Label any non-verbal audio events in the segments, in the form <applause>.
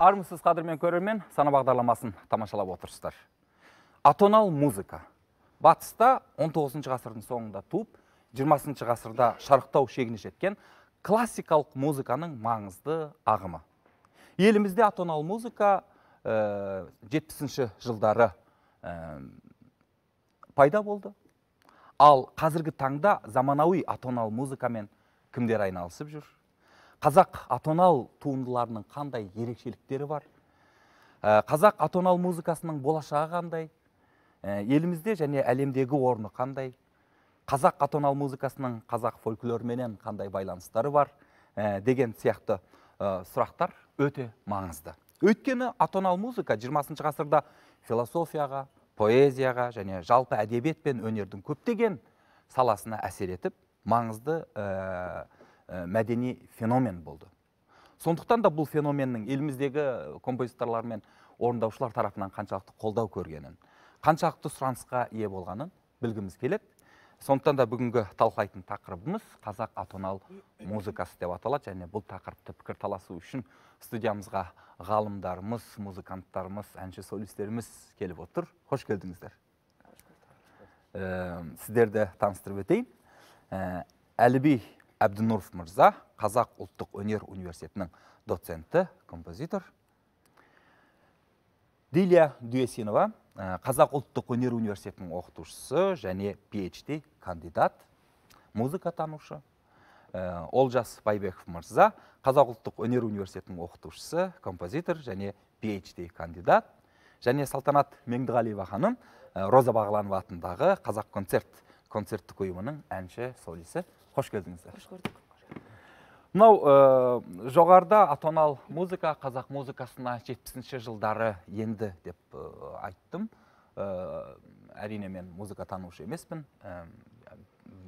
армысыз қадірмен көрермен сана бағдарламасын тамашалап отырсыздар. Атонал музыка. Батыста 19 ғасырдың соңында туып 20 ғасырда шарықтау шегіне жеткен классикалық музыканың маңызды ағымы. Елімізде атонал музыка ә, 70 жылдары ә, пайда болды. Ал қазіргі таңда заманауи атонал музыкамен кімдер айналысып жүр? Қазақ атонал туындыларының қандай ерекшеліктері бар? Ә, қазақ атонал музыкасының болашағы қандай? Ә, елімізде және әлемдегі орны қандай? Қазақ атонал музыкасының қазақ фольклорменен қандай байланыстары бар? Ә, деген сияқты сұрақтар өте маңызды. Өйткені атонал музыка 20 ғасырда философияға поэзияға және жалпы әдебиет пен өнердің көптеген саласына әсер етіп маңызды ә, мәдени феномен болды. Сондықтан да бұл феноменнің еліміздегі композиторлар мен орындаушылар тарапынан қаншалықты қолдау көргенін қаншалықты сұранысқа ие болғанын білгіміз келеді. Сондықтан да бүгінгі талқылайтын тақырыбымыз қазақ атонал музыкасы деп аталады. Және бұл тақырыпты пікір таласу үшін студиямызға ғалымдарымыз музыканттарымыз әнші солистеріміз келіп отыр. Қош келдіңіздер. Ә, сіздерді таныстырып өтейін. Ә, әліби әбдінұров мырза қазақ ұлттық өнер университетінің доценті композитор. Дилия дүйесинова ә, қазақ ұлттық өнер университетінің оқытушысы және PhD кандидат музыка танушы Ә, олжас байбеков мырза қазақ ұлттық өнер университетінің оқытушысы композитор және PhD кандидат. Және салтанат меңдіғалиева ханым ә, роза бағланова атындағы қазақ концерт концерттік ұйымының әнші солисі. Қош келдіңіздер Қош көрдік. мынау ә, жоғарыда атонал музыка қазақ музыкасына 70 жылдары енді деп ә, айттым. Ә, әрине мен музыка танушы емеспін. Ә,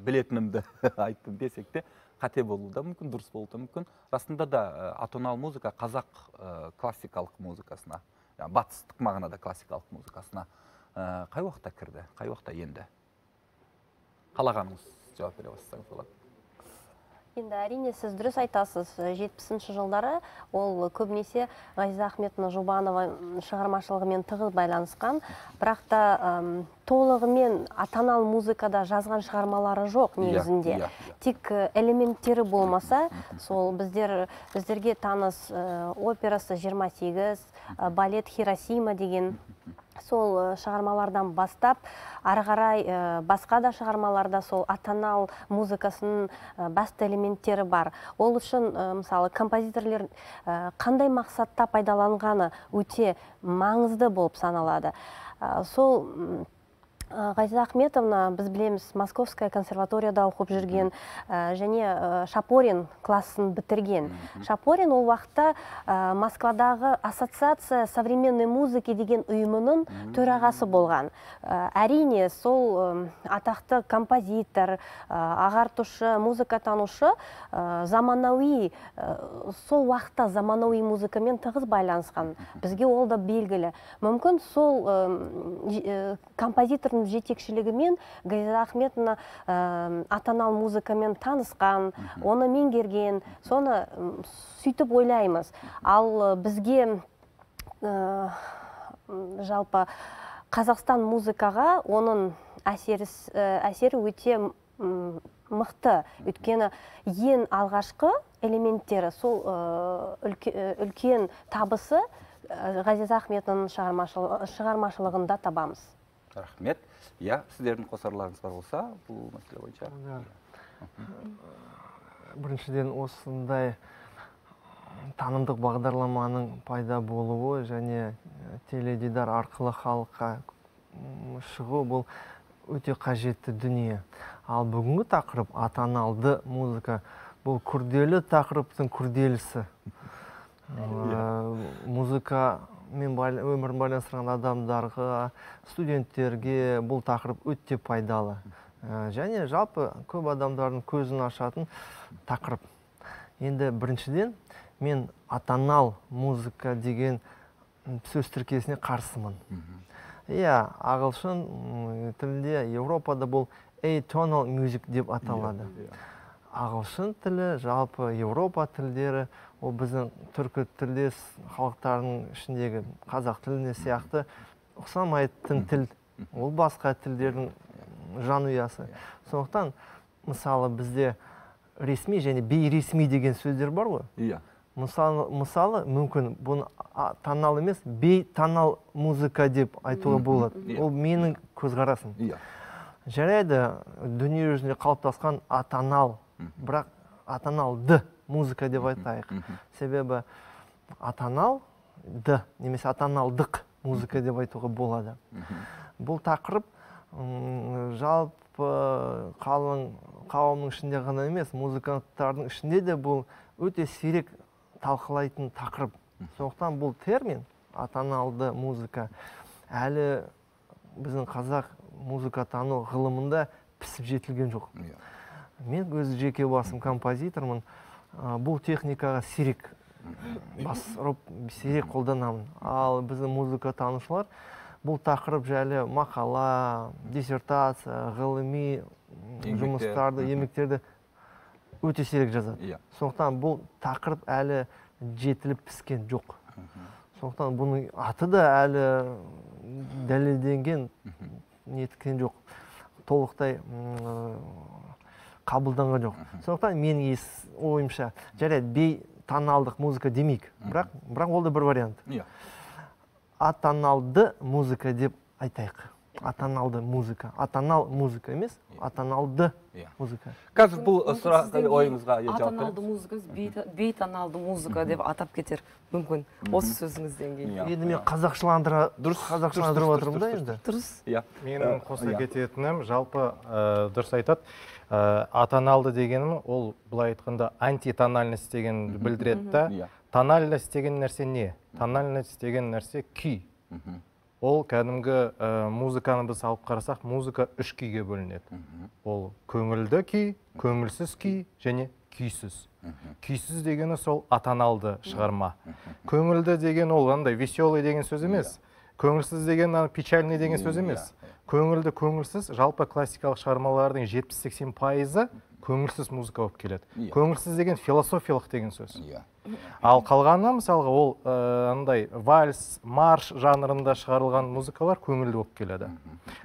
білетінімді <laughs> айттым десек те қате болуы да мүмкін дұрыс болуы да мүмкін. Расында да ә, атонал музыка қазақ ә, классикалық музыкасына ә, батыстық мағынада классикалық музыкасына қай уақытта кірді қай уақытта енді? Қалағаныңыз. Жауап бере бастасаңыз болады Енді әрине сіз дұрыс айтасыз. 70 жылдары ол көбінесе Ғазиза Ахметовна Жұбанова шығармашылығымен тығыз байланысқан. Бірақ та ым, толығымен атанал музыкада жазған шығармалары жоқ Иә, негізінде. иә, иә. Тек э, элементтері болмаса, сол біздер біздерге таныс э, операсы 28, э, балет Хиросима деген сол э, шығармалардан бастап ары қарай э, басқа да шығармаларда сол атанал музыкасының э, басты элементтері бар. Ол үшін мысалы композиторлер қандай мақсатта пайдаланғаны өте маңызды болып саналады. Сол ғазиза ахметовна біз білеміз московская консерваторияда оқып жүрген ә, және ә, шапорин классын бітірген шапорин ол уақытта ә, москвадағы ассоциация современной музыки деген ұйымының төрағасы болған. Әрине сол атақты композитор ағартушы музыкатанушы ә, заманауи сол уақытта заманауи музыкамен тығыз байланысқан. Бізге ол да белгілі. Мүмкін сол ым, композитордың жетекшілігімен ғазиза ахметовна ә, атанал музыкамен танысқан оны меңгерген соны сөйтіп ойлаймыз. Ал ә, бізге ә, жалпы қазақстан музыкаға оның әсері, ә, әсері өте мықты. Өйткені ең алғашқы элементтері сол үлке- үлкен табысы ғазиза ахметованың шығармашыл- шығармашылығында табамыз. Рахмет. Иә сіздердің қосарларыңыз бар болса бұл мәселе бойынша біріншіден осындай танымдық бағдарламаның пайда болуы және э, теледидар арқылы халыққа шығу бұл өте қажетті дүние. Ал бүгінгі тақырып атаналды музыка. Бұл күрделі тақырыптың күрделісі. Э, музыкамен байла- өмірін байланыстырған адамдарға студенттерге бұл тақырып өте пайдалы. Э, және жалпы көп адамдардың көзін ашатын тақырып. Енді біріншіден мен атанал музыка деген сөз тіркесіне қарсымын. Иә ағылшын тілінде еуропада бұл atonal music деп аталады. Ағылшын тілі жалпы еуропа тілдері ол біздің түркі тілдес халықтардың ішіндегі қазақ тіліне сияқты ұқсамайтын тіл. Ол басқа тілдердің жанұясы. Сондықтан мысалы бізде ресми және бейресми деген сөздер бар ғой. Иә. Мысалы, мысалы мүмкін бұны а- танал емес бейтанал музыка деп айтуға болады. Иә. ол менің көзқарасым. Иә. Жарайды дүние жүзінде қалыптасқан атанал бірақ атаналды музыка деп айтайық. Себебі атаналды немесе атаналдық музыка деп айтуға болады. Бұл тақырып жалпы қалың қауымның ішінде ғана емес музыканттардың ішінде де бұл өте сирек талқылайтын тақырып. Сондықтан бұл термин атаналды музыка әлі біздің қазақ музыка тану ғылымында пісіп жетілген жоқ. Иә. Мен өз жеке басым композитормын. Ә, бұл техникаға сирек бас ұрып сирек қолданамын. Ал біздің музыка танушылар бұл тақырып жайлы мақала диссертация ғылыми жұмыстарды еңбектерді өте сирек жазады. Иә. Сондықтан бұл тақырып әлі жетіліп піскен жоқ. Сондықтан бұның аты да әлі дәлелденген неткен жоқ. Толықтай қабылданған жоқ. Сондықтан менің ес ойымша жарайды бейтаналдық музыка демейік. Бірақ бірақ ол да бір вариант. Иә. Атаналды музыка деп айтайық. Атаналды музыка. Атанал музыка емес атаналды иә. музыка. Қазір бұл сұрақ ойыңызға иә, жауап атаналды музыка бейтаналды музыка деп атап кетер мүмкін осы сөзіңізден кейін Иә, енді мен иә. қазақшыландыра Дұрыс, қазақшыландырып отырмын да енді. Дұрыс. Иә менің Э, қоса иә. кететінім жалпы ә, дұрыс айтады. Ә, атаналды дегенім ол былай айтқанда антитональность дегенді білдіреді да. Иә. Тональность деген нәрсе не? Тональность деген нәрсе күй. Ол кәдімгі ә, музыканы біз алып қарасақ музыка үш күйге бөлінеді. Ол көңілді күй көңілсіз күй және күйсіз. Күйсіз дегені сол атаналды шығарма. Көңілді деген ол андай веселый деген сөз емес. Көңілсіз деген печальный деген сөз Иә, емес көңілді көңілсіз жалпы классикалық шығармалардың 70-80 пайызы көңілсіз музыка болып келеді. Иә. көңілсіз деген философиялық деген сөз. Иә. Ал қалғаны мысалға ол э, андай вальс марш жанрында шығарылған музыкалар көңілді болып келеді.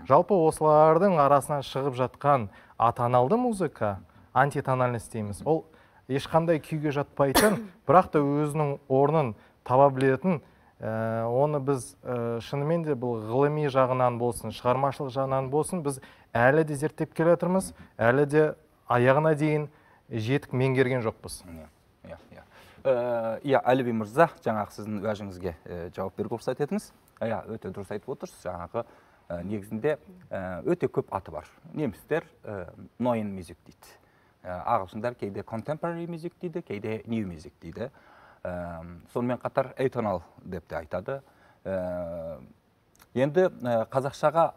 Жалпы осылардың арасынан шығып жатқан атаналды музыка антитональность дейміз. Ол ешқандай күйге жатпайтын бірақ та өзінің орнын таба білетін э, оны біз э, шынымен де бұл ғылыми жағынан болсын шығармашылық жағынан болсын біз әлі де зерттеп келе жатырмыз әлі де аяғына дейін жетік меңгерген жоқпыз. Иә иә. Э, иә әліби мырза жаңағы сіздің уәжіңізге жауап беруге рұқсат етіңіз. Иә өте дұрыс айтып отырсыз. Жаңағы негізінде өте көп аты бар. Немістер ноин мюзик дейді. Ағылшындар кейде contemporary music дейді кейде new music дейді. Сонымен қатар эйтонал деп те айтады. Э, енді э, қазақшаға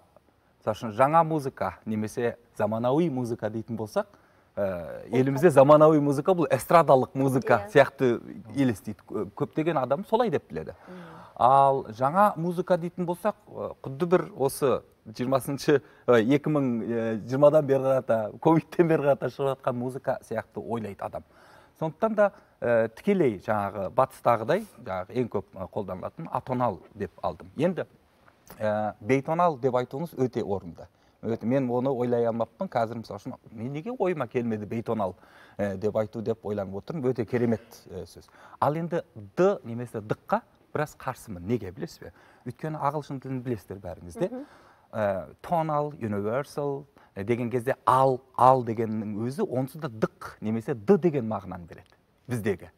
мысалы үшін жаңа музыка немесе заманауи музыка дейтін болсақ ә, елімізде заманауи музыка бұл эстрадалық музыка Иә. сияқты елестейді. Кө- көптеген адам солай деп біледі ал жаңа музыка дейтін болсақ ә, құдды бір осы жиырмасыншы екі мың жиырмадан бері қарата ковидтен бері қарата шығып жатқан музыка сияқты ойлайды адам. Сондықтан да ә, тікелей жаңағы батыстағыдай жаңағы ең көп қолданылатын атонал деп алдым. Енді ә, бейтонал деп айтуыңыз өте орынды. Өте мен оны ойлай алмаппын. Қазір мысалы үшін мен неге ойыма келмеді бейтонал ә, деп айту деп ойланып отырмын? Өте керемет ә, сөз. Ал енді д немесе дыққа біраз қарсымын. Неге білесіз бе? Өйткені ағылшын тілін білесіздер бәріңіз де. Ә, тонал universal ә, деген кезде ал ал дегеннің өзі онсыз да дық немесе д деген мағынаны береді. Біздегі.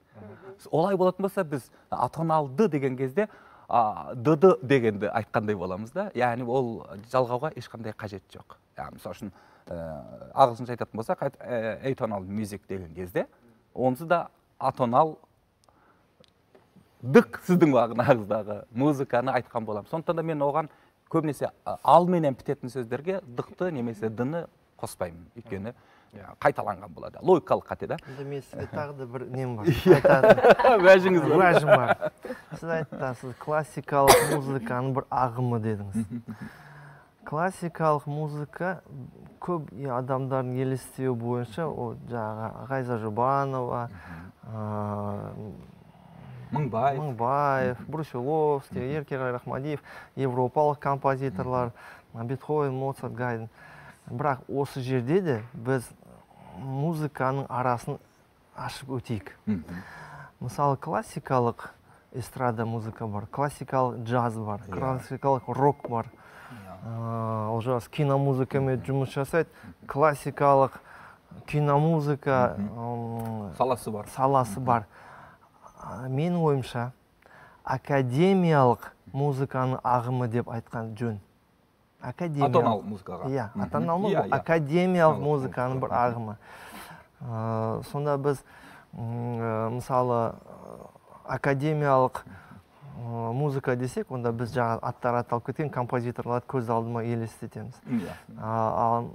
Олай болатын болса біз атоналды деген кезде а, д дегенді айтқандай боламыз да. Яғни ол жалғауға ешқандай қажет жоқ. Яғни мысалы үшін ә, ағылшынша айтатын болсақ эйтонал мюзик деген кезде онсыз да атонал дық сіздің мағынаңыздағы музыканы айтқан боламын сондықтан да мен оған көбінесе алменен бітетін сөздерге дықты немесе дыны қоспаймын. Өйткені қайталанған болады. Логикалық қате да. Енді мен сізге <laughs> тағы да бір нем бар. Айтатын уәжіңіз бар. Уәжім бар. Сіз айтасыз классикалық музыканың бір ағымы дедіңіз. Классикалық музыка көп адамдардың елестеуі бойынша ол жаңағы ғайза жұбанова мыңбаев. Мыңбаев брусиловский еркеғали рахмадиев европалық композиторлар бетховен моцарт гайден бірақ осы жерде де біз музыканың арасын ашып өтейік. Мысалы классикалық эстрада музыка бар классикалық джаз бар Иә. классикалық рок бар. Ыыы, олжас киномузыкамен жұмыс жасайды классикалық киномузыка саласы бар. саласы бар. Менің ойымша академиялық музыканың ағымы деп айтқан жөн. Академиялық музыкаға. Иә Иә, иә. академиялық музыканың бір ағымы. Ә, сонда біз мысалы академиялық музыка десек онда біз жаңа аттары аталып кеткен композиторларды көз алдыма елестетеміз. Иә. Ал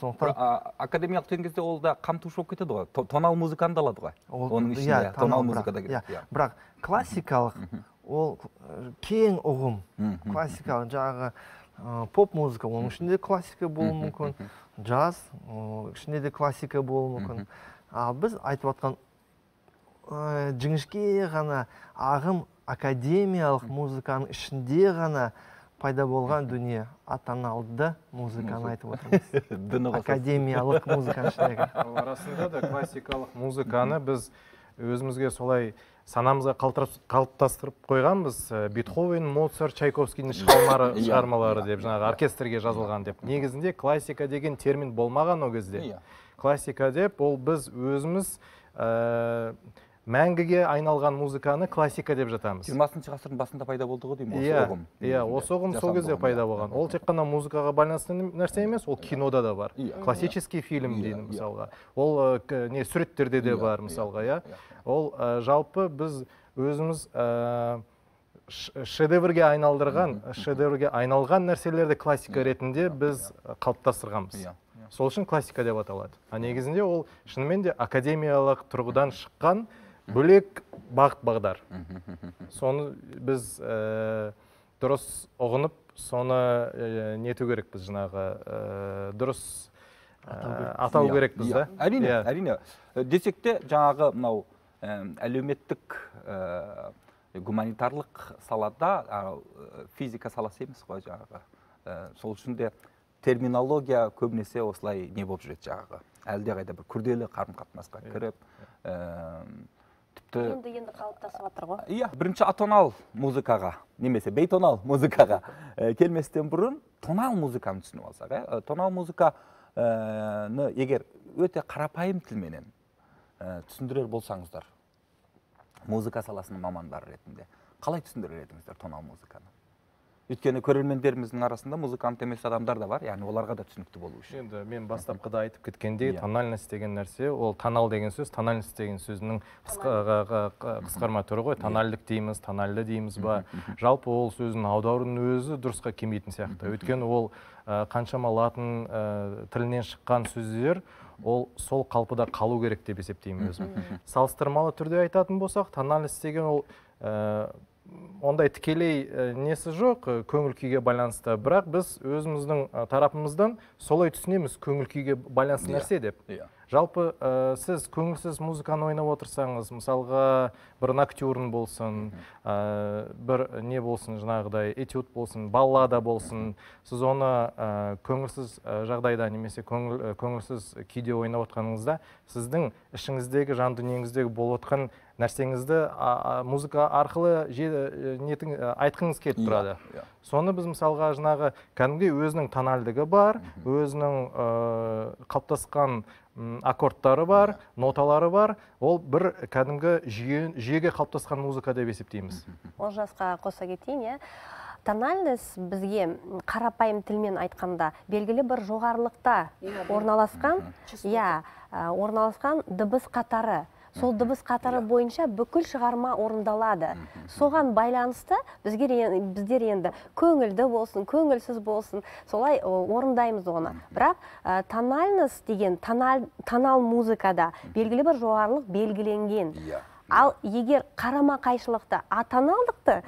сондықтан академиялық деген кезде ол да қамтушы болып кетеді ғой. То- тонал музыканы да алады ғой оның ішінде тонал музыка да иә, бірақ классикалық ол кең ұғым. Классикалық жаңағы поп музыка оның ішінде классика болуы мүмкін. джаз оның ішінде де классика болуы мүмкін. Ал біз айтып жатқан ә, жіңішке ғана ағым академиялық музыканың ішінде ғана пайда болған дүние. Атаналды музыканы айтып отырмыз. <laughs> Академиялық музыканың <laughs> ішіндегі. Ол арасында да классикалық музыканы біз өзімізге солай санамызға қалыптастырып қойғанбыз. Ә, бетховен моцарт чайковскийдің шығармалары <laughs> Иә, шығармалары иә, деп жаңағы иә. оркестрге жазылған деп. Негізінде классика деген термин болмаған ол кезде. Классика деп ол біз өзіміз ә, мәңгіге айналған музыканы классика деп жатамыз. Жиырмасыншы ғасырдың басында пайда болды ғой деймін иә иә осы ұғым сол кезде пайда болған. Ол тек қана музыкаға байланысты нәрсе емес ол кинода да бар. Иә. классический фильм Иә, дейді иә. мысалға. Ол к- не суреттерде де бар мысалға иә. ол ә, жалпы біз өзіміз ш- шедеврге айналдырған шедеврге айналған нәрселерді классика ретінде біз қалыптастырғанбыз. Сол үшін классика деп аталады. А негізінде ол шынымен де академиялық тұрғыдан шыққан бөлек бағыт бағдар. Соны біз ә, дұрыс ұғынып соны ә, нету керекпіз жаңағы ә, дұрыс ә, атау Иә, керекпіз иә. да әрине Иә. әрине. Э, десек те жаңағы мынау әлеуметтік ә, гуманитарлық салада э, физика саласы емес қой жаңағы. Ә, сол үшін де терминология көбінесе осылай не болып жүреді жаңағы. Әлдеқайда бір күрделі қарым қатынасқа кіріп тіпті енді енді қалыптасып жатыр ғой. Иә бірінші атонал музыкаға немесе бейтонал музыкаға ә, келместен бұрын тонал музыканы түсініп алсақ иә тонал музыканы егер өте қарапайым тілменен ә, түсіндірер болсаңыздар музыка саласының мамандары ретінде қалай түсіндірер едіңіздер тонал музыканы? Өйткені көрермендеріміздің арасында музыкант емес адамдар да бар. Яғни оларға да түсінікті болу үшін. Енді мен бастапқыда айтып кеткендей Иә. тональность деген нәрсе ол тонал деген сөз тональность деген сөзінің қысқарма түрі ғой. Тональдік дейміз тональды дейміз ба. Жалпы ол сөздің аударудың өзі дұрысқа келмейтін сияқты. Өйткені ол қаншама латын ә, тілінен шыққан сөздер ол сол қалпыда қалу керек деп есептеймін өзім. Салыстырмалы түрде айтатын болсақ тональность деген ол ә, ондай тікелей ә, несі жоқ ә, көңіл күйге байланысты. Бірақ біз өзіміздің ә, тарапымыздан солай түсінеміз көңіл күйге байланысты Иә. нәрсе деп. Иә. Жалпы ә, сіз көңілсіз музыканы ойнап отырсаңыз мысалға бір ноктюрн болсын ә, бір не болсын жаңағыдай этюд болсын баллада болсын сіз оны ә, көңілсіз жағдайда немесе көңіл, көңілсіз күйде ойнап отқаныңызда сіздің ішіңіздегі жан дүниеңіздегі болып отқан нәрсеңізді музыка арқылы нетің, айтқыңыз келіп тұрады. иә. соны біз мысалға жаңағы кәдімгідей өзінің тональдығы бар өзінің ә, қалыптасқан аккордтары бар ноталары бар. Ол бір кәдімгі жүйе, жүйеге қалыптасқан музыка деп есептейміз. Олжасқа қоса кетейін иә. Тональность бізге қарапайым тілмен айтқанда белгілі бір жоғарылықта орналасқан иә орналасқан дыбыс қатары. Сол дыбыс қатары бойынша бүкіл шығарма орындалады. Соған байланысты бізге біздер енді көңілді болсын көңілсіз болсын солай орындаймыз оны. Бірақ ә, тональность деген тонал, тонал музыкада белгілі бір жоғарылық белгіленген. Иә. ал егер қарама қайшылықты атоналдықты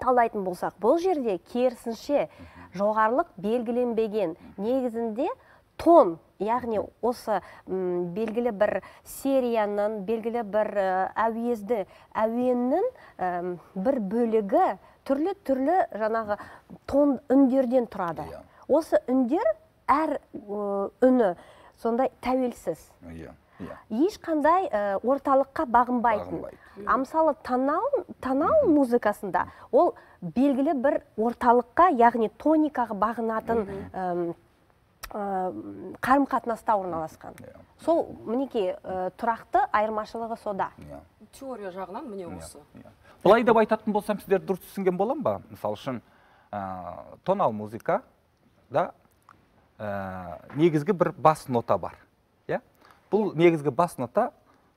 талдайтын болсақ бұл жерде керісінше жоғарылық белгіленбеген. Негізінде тон яғни осы м, белгілі бір серияның белгілі бір ә, әуезді әуеннің әм, бір бөлігі түрлі түрлі жаңағы тон үндерден тұрады. Иә. осы үндер әр үні сондай тәуелсіз. Иә иә. Ешқандай ә, орталыққа бағынбайтын. Бағынбайды. а мысалы танал танал музыкасында ол белгілі бір орталыққа яғни тоникаға бағынатын қарым қатынаста орналасқан. Иә. сол мінекей ә, тұрақты айырмашылығы сода. Иә. Теория жағынан міне осы. Иә. былай деп айтатын болсам сіздер дұрыс түсінген болам ба мысалы үшін ә, тонал музыка да? Ә, негізгі бір бас нота бар иә? Бұл негізгі бас нота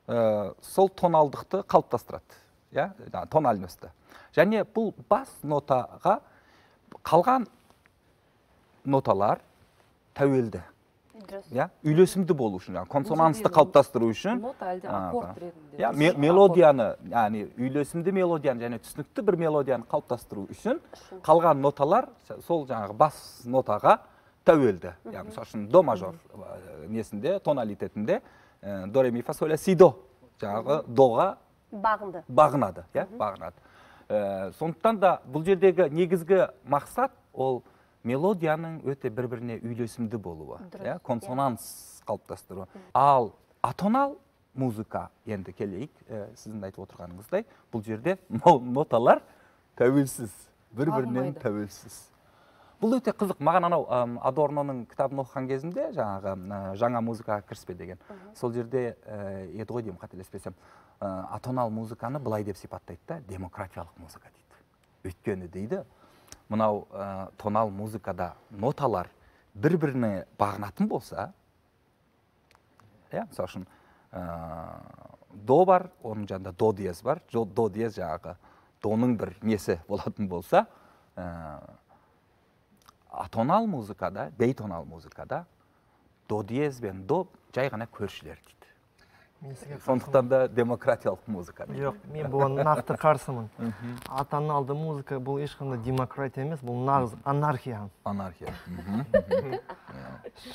ә, сол тоналдықты қалыптастырады иә? Жаңағы тональностьті және бұл бас нотаға қалған ноталар тәуелді. Иә? Үйлесімді болу үшін жаңағы консонансты қалыптастыру үшін. иә мелодияны яғни үйлесімді мелодияны және түсінікті бір мелодияны қалыптастыру үшін қалған ноталар сол жаңағы бас нотаға тәуелді. Яғни мысалы үшін до мажор несінде тоналитетінде до ре ми фа соль си до жаңағы доға бағынды. бағынады иә? Бағынады. Сондықтан да бұл жердегі негізгі мақсат ол мелодияның өте бір біріне үйлесімді болуы иә иә. консонанс қалыптастыру ал атонал музыка енді келейік ә, сіздің айтып отырғаныңыздай бұл жерде но- ноталар тәуелсіз бір бірінен тәуелсіз. Бұл өте қызық. Маған анау адорноның кітабын оқыған кезімде жаңағы жаңа музыкаға кіріспе деген. Сол жерде ә, еді ғой деймін қателеспесем. Ә, атонал музыканы былай деп сипаттайды да демократиялық музыка дейді. Өйткені дейді мынау ә, тонал музыкада ноталар бір біріне бағынатын болса иә мысалы үшін ә, до бар оның жанында до диез бар. До диез жаңағы доның бір несі болатын болса ә, атонал музыкада бейтонал музыкада до диез бен до жай ғана көршілер сондықтан да демократиялық музыка жоқ мен бұған нақты қарсымын. Атаналды музыка бұл ешқандай демократия емес бұл нағыз анархия. Анархия. <laughs>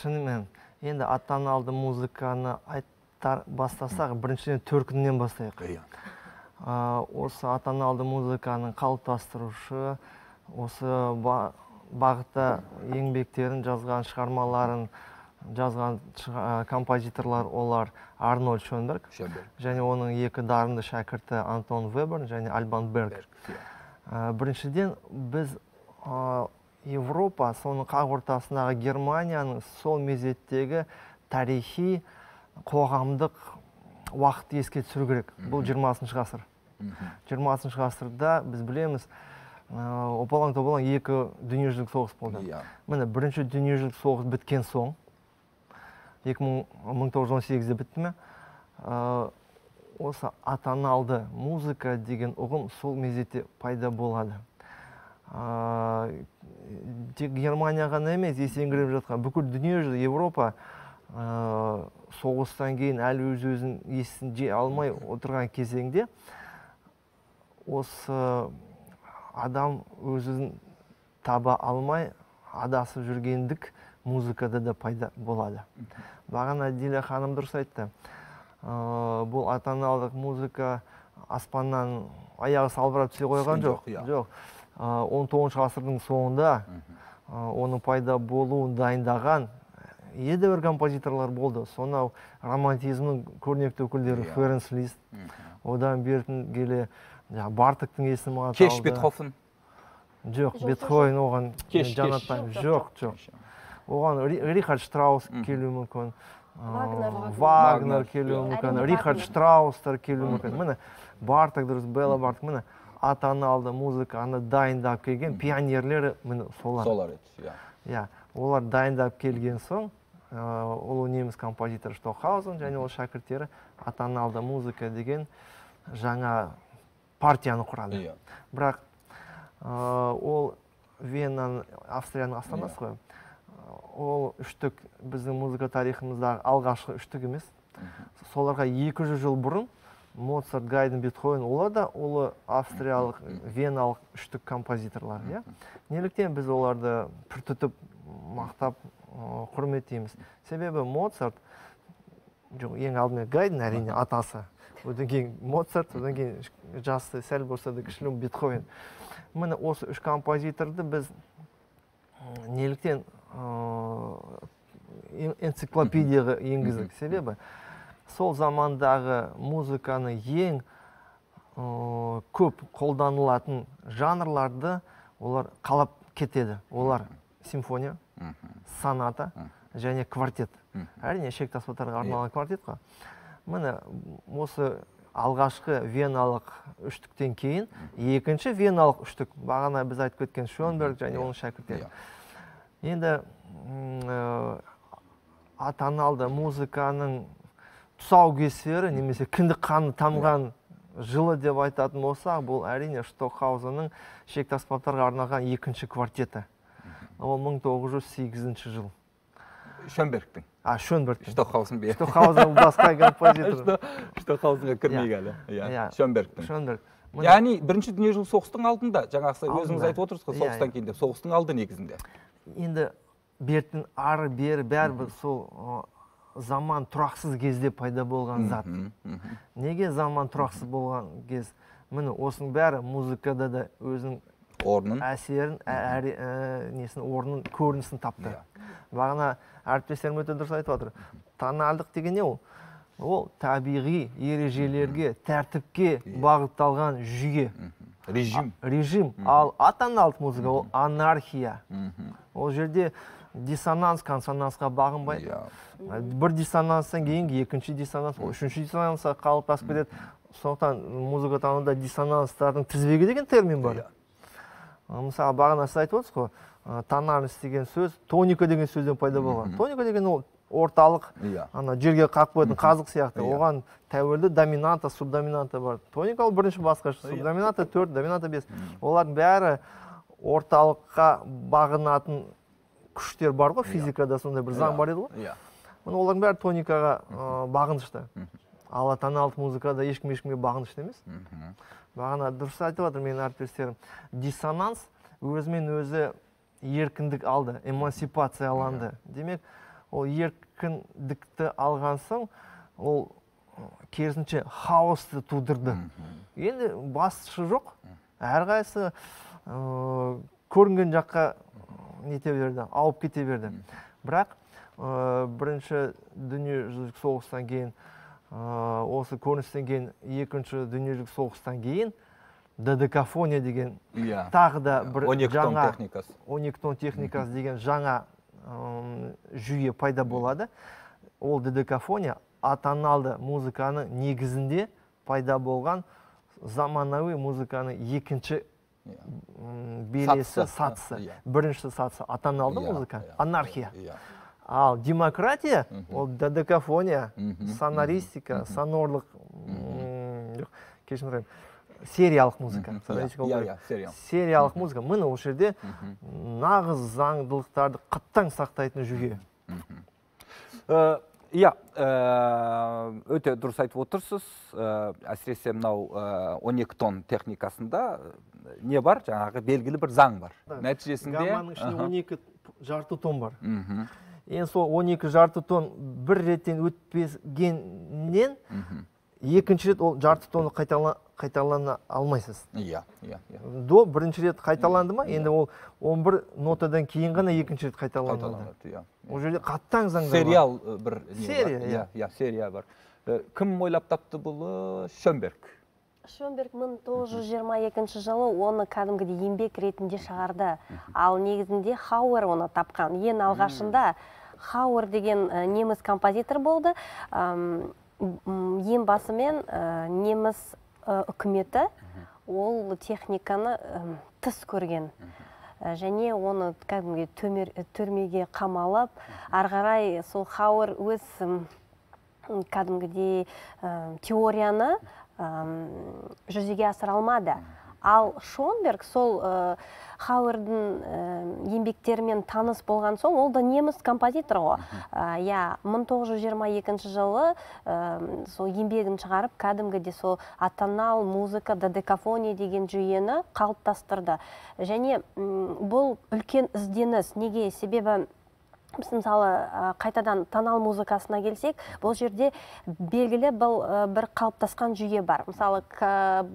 Шынымен енді атаналды музыканы айтар бастасақ біріншіден төркінінен бастайық. Иә. А, осы атаналды музыканың қалыптастырушы осы ба- бағытта еңбектерін жазған шығармаларын жазған композиторлар олар арнольд шөнберг және оның екі дарынды шәкірті антон вебер және альбан берг. Ә, біріншіден біз ә, европа соның қақ ортасындағы германияның сол мезеттегі тарихи қоғамдық уақытты еске түсіру керек. Бұл 20 ғасыр. 20 ғасырда біз білеміз опалаң топалаң екі дүниежүзілік соғыс болды. Иә. Міне бірінші дүниежүзілік соғыс біткен соң 1918-де бітті ме? Ә, осы атаналды музыка деген ұғым сол мезетте пайда болады. Ә, тек германия ғана емес есеңгіреп жатқан бүкіл дүниежүзі европа ә, соғыстан кейін әлі өз өзін есін жей алмай отырған кезеңде осы адам өз өзін таба алмай адасып жүргендік музыкада да пайда болады. Бағана диля ханым дұрыс айтты. Ә, бұл атаналдық музыка аспаннан аяғы салбырап түсе қойған жоқ. жоқ, иә. жоқ. Ә, он тоғызыншы ғасырдың соңында ә, оның пайда болуын дайындаған едәуір композиторлар болды. Сонау романтизмнің көрнекті өкілдері Иә. ференс лист. Одан бертін келе бартоктың есімі аталды. Кеш бетхофен жоқ бетховен оған Кеш, жоқ. жоқ. Оған Ри- рихард штраус келуі мүмкін. Вагнер. келуі иә. мүмкін. Рихард штраустар келуі мүмкін. Міне барток дұрыс белла барток міне атаналды музыканы дайындап келген пионерлері міне солар. Солар еді иә. Иә олар дайындап келген соң ұлы неміс композитор штохаузен және ол шәкірттері атаналды музыка деген жаңа партияны құрады. Иә. Бірақ ол венаның австрияның астанасы ғой. Ол үштік біздің музыка тарихымыздағы алғашқы үштік емес. Соларға 200 жыл бұрын моцарт гайден бетховен олар да ұлы австриялық веналық үштік композиторлар иә? Неліктен біз оларды пір тұтып мақтап құрметтейміз. Себебі моцарт жоқ ең алдымен гайден әрине атасы. Одан кейін моцарт одан кейін жасы сәл болса да кішілеу бетховен. Міне осы үш композиторды біз неліктен энциклопедияға енгіздік себебі сол замандағы музыканы ең ы, көп қолданылатын жанрларды олар қалап кетеді. Олар симфония соната және квартет. Әрине шекті аспаптарға арналған квартет қой. Міне осы алғашқы веналық үштіктен кейін екінші веналық үштік бағана біз айтып кеткен шонберг және оның шәкірттері. Енді э, атаналды музыканың тұсаукесері немесе кіндік қаны тамған жылы деп айтатын болсақ бұл әрине штокхаузенның шекті аспаптарға арналған екінші квартеті. Ол 1908 жыл. Шөнбергтің а шөнбергтің штокхаузен бе? Штокхаузен басқа <laughs> композитор. Штокхаузенге кірмейік әлі. Иә. иә. Шөнбергтің шөнберг яғни бірінші дүниежүзілік соғыстың алдында жаңағы өзіңіз айтып отырсыз ғой Иә, соғыстан иә. кейін деп соғыстың алды негізінде. Енді бертін ары бері бәрібір сол заман тұрақсыз кезде пайда болған зат. неге заман тұрақсыз болған кез? Міне осының бәрі музыкада да өзінің орнын. әсерін ә- ә, несін орнын көрінісін тапты. Бағана әріптестерім өте дұрыс айтып отыр. Тональдық деген не ол? Ол табиғи ережелерге тәртіпке бағытталған жүйе. Режим. Режим. Ал атоналды музыка ол анархия. Ол жерде диссонанс консонансқа бағынбайды Иә. Ә, бір диссонанстан кейін екінші диссонанс ол үшінші диссонансқа қалыптасып кетеді. Сондықтан музыкатануда диссонанстардың тізбегі деген термин бар. Иә. Ә, мысалы бағана сіз айтып отырсыз ғой тональность деген сөз тоника деген сөзден пайда болған. Тоника деген ол орталық Иә. ана жерге қағып қоятын қазық сияқты. Иә. оған тәуелді доминанта субдоминанта бар. Тоника ол бірінші басқаша. Субдоминанта төрт доминанта бес. Олардың бәрі орталыққа бағынатын күштер бар ғой физикада сондай бір заң бар еді ғой. Иә. міне олардың бәрі тоникаға бағынышты. Ал атоналды музыкада ешкім ешкімге бағынышты емес. Бағана дұрыс айтып жатыр менің әріптестерім. Диссонанс өзімен өзі еркіндік алды эмансипацияланды. Демек ол еркіндікті алған соң ол керісінше хаосты тудырды. Енді басшы жоқ. Әрқайсысы көрінген жаққа нете берді? Ауып кете берді. Бірақ ы, бірінші дүниежүзілік соғыстан кейін ы, осы көріністен кейін екінші дүниежүзілік соғыстан кейін додекафония деген Иә. тағы да бір 12 том жаңа техникасы. 12 тон техникасы деген жаңа ым, жүйе пайда болады. Ол додекафония атоналды музыканың негізінде пайда болған заманауи музыканың екінші белесі Сатысы. бірінші сатысы атоналды Иә, музыка? анархия. Иә. ал демократия ол додекафония Мгм. сонористика сонорлық кешірім сұраймын. Сериялық музыка. Сериялық музыка. Міне осы жерде нағыз заңдылықтарды қаттаң сақтайтын жүйе. Э, Иә, э, өте дұрыс айтып отырсыз. Э, Әсіресе мынау э, 12 тонн техникасында не бар? Жаңағы белгілі бір заң бар. Нәтижесінде гамманың ішінде Аха. 12 жарты тон бар енді сол 12 жарты тон бір реттен өтпегеннен екінші рет ол жарты тонны қайтала, қайталана алмайсыз Иә, иә, иә. до бірінші рет қайталанды ма енді ол 11 нотадан кейін ғана екінші рет қайталанады Қайталанады, иә. ол жерде қаттаң заңдар. Сериал бір Серия, иә. Иә, иә, серия бар. Кім ойлап тапты бұл Шөнберг? шонберг 1922 жылы оны кәдімгідей еңбек ретінде шығарды ал негізінде хауэр оны тапқан ең алғашында хауэр деген неміс композитор болды ең басымен ә, неміс үкіметі. Ол техниканы тыс көрген. Ә, және оны кәдімгі түрмеге қамалып ары қарай сол хауэр өз кәдімгідей теорияны жүзеге асыра алмады. Ал шонберг сол ә, хауэрдің еңбектерімен таныс болған соң ол да неміс композитор ғой. Ә, иә 1922 жылы ә, сол еңбегін шығарып кәдімгідей сол атанал музыка додекафония деген жүйені қалыптастырды. Және бұл үлкен ізденіс. Неге? Себебі біз мысалы ә, қайтадан тонал музыкасына келсек бұл жерде белгілі бұл ә, бір қалыптасқан жүйе бар. Мысалы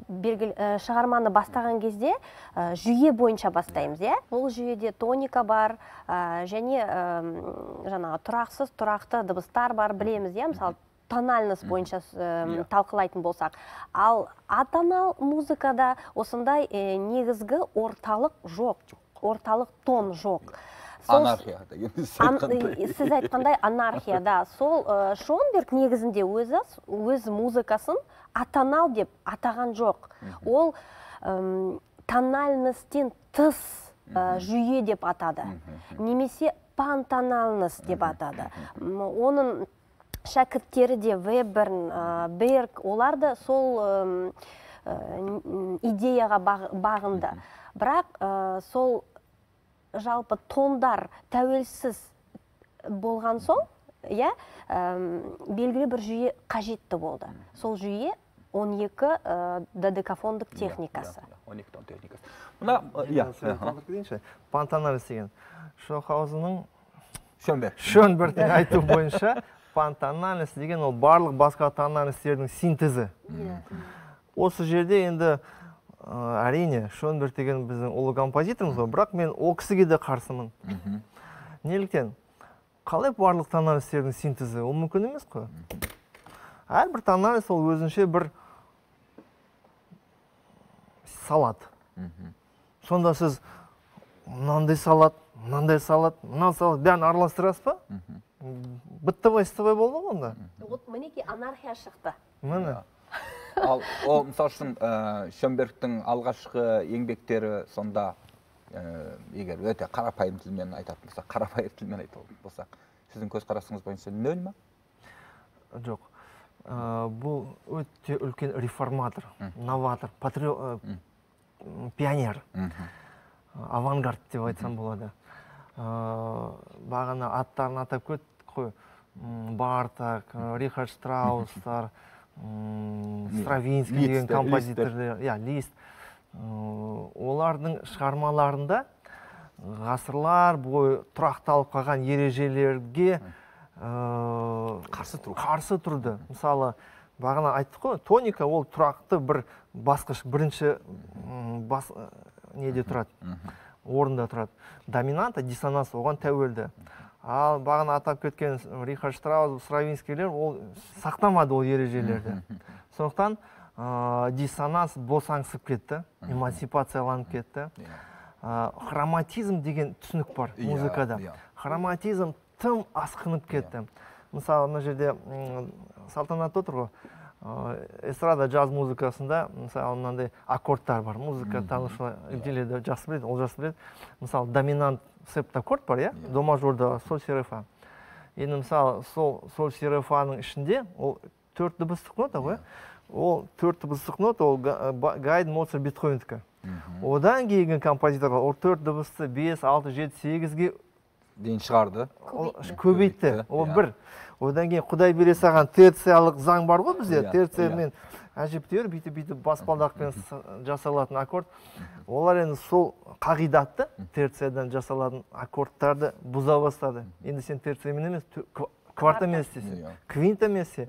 белгілі шығарманы бастаған кезде жүйе бойынша бастаймыз иә? Бұл жүйеде тоника бар және жаңағы тұрақсыз тұрақты дыбыстар бар білеміз иә? Мысалы тональность бойынша Иә. талқылайтын болсақ. Ал атонал музыкада осындай э, негізгі орталық жоқ орталық тон жоқ. Анархия деген сіз Ан- айтқандай. и- сіз айтқандай анархия да сол ә, шонберг негізінде өзі өз музыкасын атанал деп атаған жоқ. Ол әм, тональностьтен тыс ә, жүйе деп атады. Немесе пантональность деп атады. оның шәкірттері де веберн ә, берг олар да сол ә, идеяға бағынды. Бірақ ә, сол жалпы тондар тәуелсіз болған соң иә белгілі бір жүйе қажетті болды. Сол жүйе 12 ә, додекафондық техникасы. Иә, иә, 12 тон техникасы. Мына иә кетейінші. Пантональность деген. Шохаузенның шөнберг шönбергтің айтуы бойынша пантональность деген ол барлық басқа тональностьтердің синтезі. Осы жерде енді әрине шönберг деген біздің ұлы композиторымыз ғой бірақ мен ол кісіге де қарсымын. Неліктен қалай барлық тональностьтердің синтезі? Ол мүмкін емес қой. Әрбір тональность ол өзінше бір салат. Сонда сіз мынандай салат мынандай салат мынау салат бәрін араластырасыз ба? Бытовой стовой болды ғой онда. Вот мінекей анархия шықты. Міне. Ал ол мысалы үшін ә, шөнбергтің алғашқы еңбектері сонда ә, егер өте қарапайым тілмен айтатын болсақ қарапайым тілмен айтатын болсақ сіздің көзқарасыңыз бойынша нөл ма? Жоқ. Ә, бұл өте үлкен реформатор новатор патрио ә, пионер. Авангард деп айтсам болады. Ә, бағана аттарын атап кеттік қой. Бартак рихард штраустар. Стравинский деген композиторлер иә лист Ә, олардың шығармаларында ғасырлар бойы тұрақталып қалған ережелерге ә, қарсы тұру. қарсы тұрды. Мысалы бағана айттық қой тоника ол тұрақты бір басқыш бірінші бас неде тұрады? Орында тұрады. Доминанта диссонанс оған тәуелді. Ал бағана атап кеткен рихард штраус стравинскийлер ол сақтамады ол ережелерді. Сондықтан ә, диссонанс босаңсып кетті эмансипацияланып кетті. Ә, хроматизм деген түсінік бар Иә, музыкада. иә. хроматизм тым асқынып кетті. Мысалы мына жерде салтанат отыр ғой. Эстрада джаз музыкасында мысалы мынандай аккордтар бар. Музыка танушылар жақсы біледі ол жақсы біледі. Мысалы доминант септаккорд бар иә? До мажорда соль си ре фа енді мысалы сол соль си ре фаның ішінде ол төрт дыбыстық нота ғой? Ол төрт дыбыстық нота ол Га- Ба- гайдн моцарт бетховендікі одан кейінгі композиторлар ол төрт дыбысты бес алты жеті сегізге дейін шығарды. Көбейтті. ол иә. бір. Одан кейін құдай бере салған терциялық заң бар ғой бізде. Иә, терциямен әжептәуір бүйтіп бүйтіп баспалдақпен жасалатын аккорд. Олар енді сол қағидатты терциядан жасалатын аккордтарды бұза бастады. Енді сен терциямен емес квартамен істейсің Иә. квинтамен істе.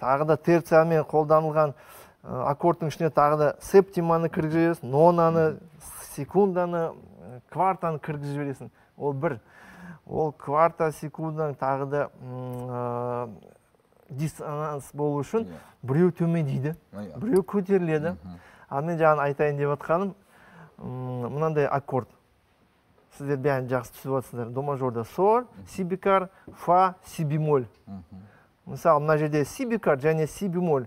Тағы да терциямен қолданылған аккордтың ішіне тағы да септиманы кіргізіп жібересің нонаны секунданы квартаны кіргізіп жібересің. Ол бір. Ол кварта секунданың тағы да диссонанс болу үшін Иә. біреу төмендейді Иә. біреу көтеріледі. Ал мен жаңа айтайын деп жатқаным мынандай аккорд. Сіздер бәрін жақсы түсініп жатсыздар до мажорда соль си бикар фа си бемоль. Мысалы мына жерде си бикар және си бемоль.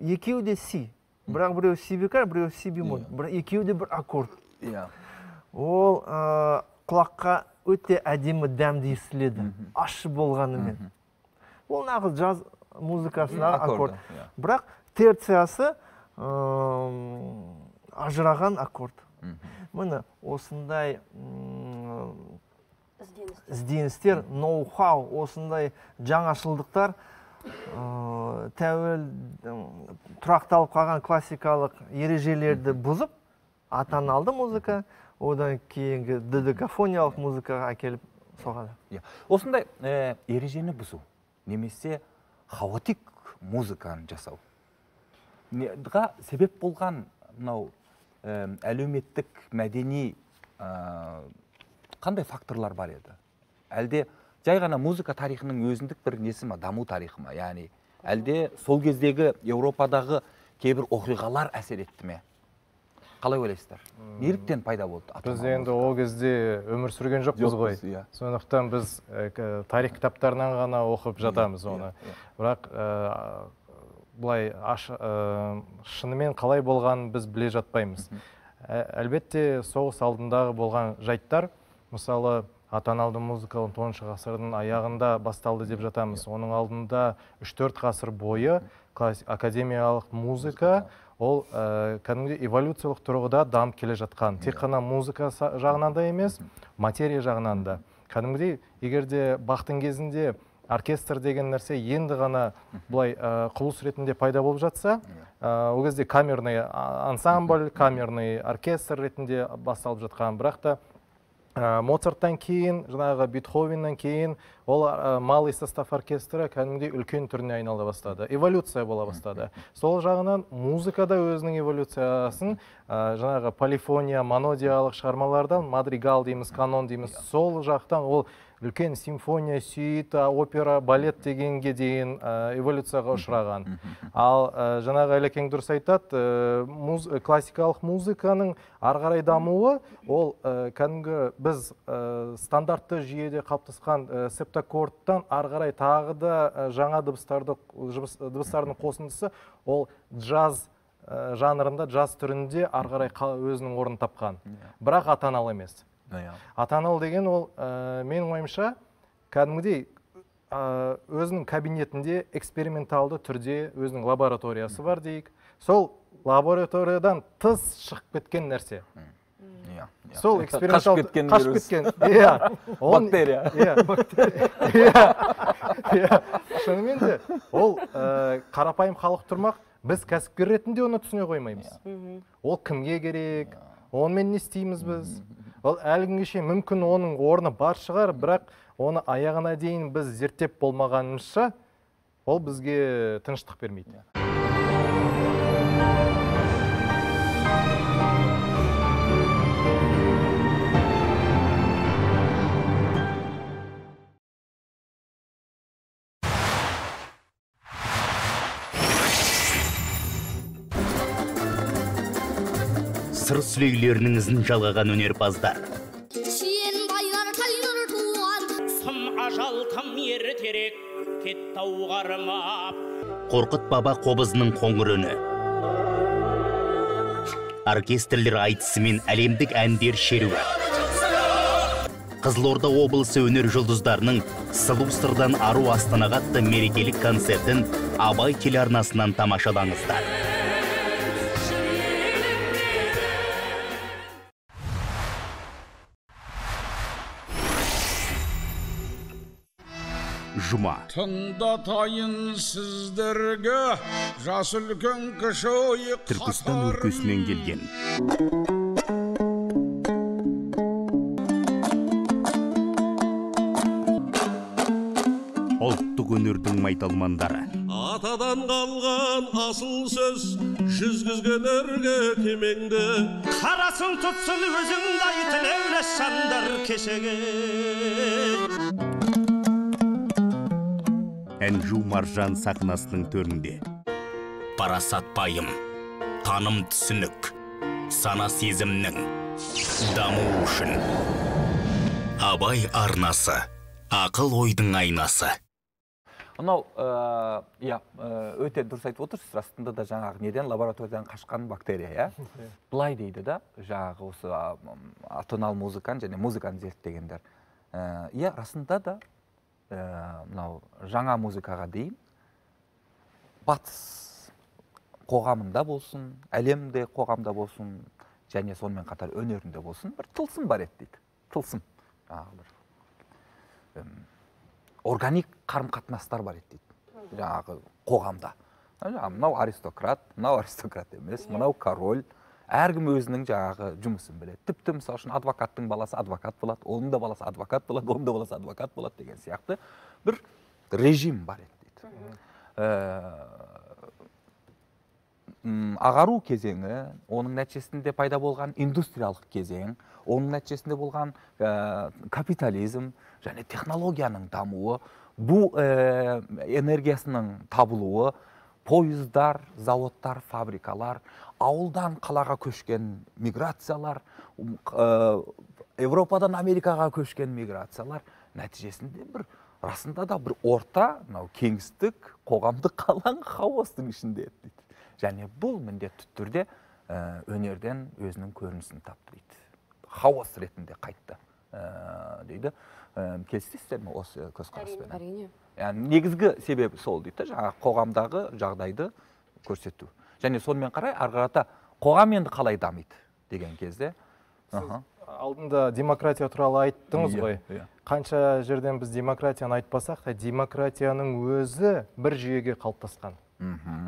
Екеуі де си. Бірақ біреу си бикар біреу си бемоль. Иә. бірақ екеуі де бір аккорд. Иә. Ол құлаққа өте әдемі дәмді естіледі. Ащы болғанымен. Ол нағыз джаз музыкасындағы аккорд. иә. бірақ терциясы ажыраған аккорд. Міне осындай ізденістер. ноу хау осындай жаңашылдықтар ә, тәуел тұрақталып қалған классикалық ережелерді бұзып атаналды музыка одан кейінгі додекафониялық музыкаға әкеліп соғады. Иә. Осындай ә, ережені бұзу. Немесе хаотик музыканы жасау. Неға себеп болған мынау әлеуметтік мәдени қандай факторлар бар еді? Әлде жай ғана музыка тарихының өзіндік бір несі ма даму тарихы ма? Яғни әлде сол кездегі еуропадағы кейбір оқиғалар әсер етті ме? Қалай ойлайсыздар? Неліктен пайда болды біз енді ол кезде өмір сүрген жоқпыз ғой. иә. сондықтан біз к- тарих кітаптарынан ғана оқып жатамыз оны. Бірақ ә, былай аш, ә, шынымен қалай болғанын біз біле жатпаймыз. Ә- әлбетте соғыс алдындағы болған жайттар мысалы атаналды музыка 19 ғасырдың аяғында басталды деп жатамыз. Оның алдында 3-4 ғасыр бойы академиялық музыка ол ә, кәдімгідей эволюциялық тұрғыда дамып келе жатқан. Тек қана музыка жағынан да емес материя жағынан да. Кәдімгідей егер де бахтың кезінде оркестр деген нәрсе енді ғана былай ә, құбылыс ретінде пайда болып жатса ә, ол кезде камерный ансамбль камерный оркестр ретінде басталып жатқан. Бірақ та моцарттан кейін жаңағы бетховеннен кейін ол ә, малый состав оркестрі кәдімгідей үлкен түріне айнала бастады. Эволюция бола бастады. Сол жағынан музыка да өзінің эволюциясын ә, жаңағы полифония монодиялық шығармалардан мадригал дейміз канон дейміз сол жақтан ол үлкен симфония сюита опера балет дегенге дейін ә, эволюцияға ұшыраған. Ал ә, жаңағы әлекең дұрыс айтады муз- классикалық музыканың ары қарай дамуы ол кәдімгі біз стандартты жүйеде қалыптасқан ә, септаккордтан ары қарай тағы да жаңа дыбыстарды дыбыстардың қосындысы ол джаз жанрында джаз түрінде ары қарай қа- өзінің орнын тапқан. Бірақ атанал емес. Иә. атанал деген ол ә, менің ойымша кәдімгідей ә, өзінің кабинетінде эксперименталды түрде өзінің лабораториясы бар дейік. Сол лабораториядан тыс шығып кеткен нәрсе. Иә, сол кеткен қашып кеткен. Иә <laughs> Бактерия. иә иә иә шынымен де ол ә, қарапайым халық тұрмақ біз кәсіпкер ретінде оны түсіне қоймаймыз. Ол кімге керек? Онымен не істейміз біз? Ол әлі күнге шейін мүмкін оның орны бар шығар бірақ оны аяғына дейін біз зерттеп болмағанымызша ол бізге тыныштық бермейді. Сыр сүлейлерінің ізін жалғаған өнерпаздар. Шиен байлар туған. Сым ажал тым ертерек кетті ау қармап қорқыт баба қобызының қоңыр үні оркестрлер айтысы мен әлемдік әндер шеруі. Қызылорда облысы өнер жұлдыздарының сұлу сырдан ару астанаға атты мерекелік концертін абай телеарнасынан тамашалаңыздар. Жұма тыңдатайын сіздерге жас үлкен кіші ой түркістан өлкесінен келген. Ұлттық өнердің майталмандары. Атадан қалған асыл сөз жүзгізген өрге кемеңді. Қарасын тұтсын өзіңдай тілеулес жандар кешеге әнжу маржан сахнасының төрінде. Парасат пайым таным түсінік сана сезімнің даму үшін. Абай арнасы ақыл ойдың айнасы. Мынау э, иә э, өте дұрыс айтып отырсыз расында да жаңағы неден лабораториядан қашқан бактерия иә? Былай дейді да жаңағы осы атонал музыканы және музыканы зерттегендер. Э, иә расында да мынау жаңа музыкаға дейін батыс қоғамында болсын әлемде қоғамда болсын және сонымен қатар өнерінде болсын бір тылсым бар еді дейді. Тылсым. Жаңағы бір органик қарым қатынастар бар еді дейді. Жаңағы қоғамда. Мынау аристократ мынау аристократ емес мынау король әркім өзінің жаңағы жұмысын біледі. Тіпті мысалы үшін адвокаттың баласы адвокат болады оның да баласы адвокат болады оның да баласы адвокат болады деген сияқты бір режим бар еді дейді. Ә, м, ағару кезеңі оның нәтижесінде пайда болған индустриялық кезең оның нәтижесінде болған ә, капитализм және технологияның дамуы бу ә, энергиясының табылуы пойыздар заводтар фабрикалар ауылдан қалаға көшкен миграциялар европадан америкаға көшкен миграциялар нәтижесінде бір расында да бір орта мынау кеңістік қоғамдық алаң хаостың ішінде дейді. Және бұл міндетті түрде ә, өнерден өзінің көрінісін тапты дейді. Хаос ретінде қайтты. Ә, дейді ә, келісесіздер ме осы көзқараспен әрине яғни негізгі себебі сол дейді да жаңағы қоғамдағы жағдайды көрсету және сонымен қарай ары қарата қоғам енді қалай дамиды деген кезде алдында демократия туралы айттыңыз ғой иә. қанша жерден біз демократияны айтпасақ та демократияның өзі бір жүйеге қалыптасқан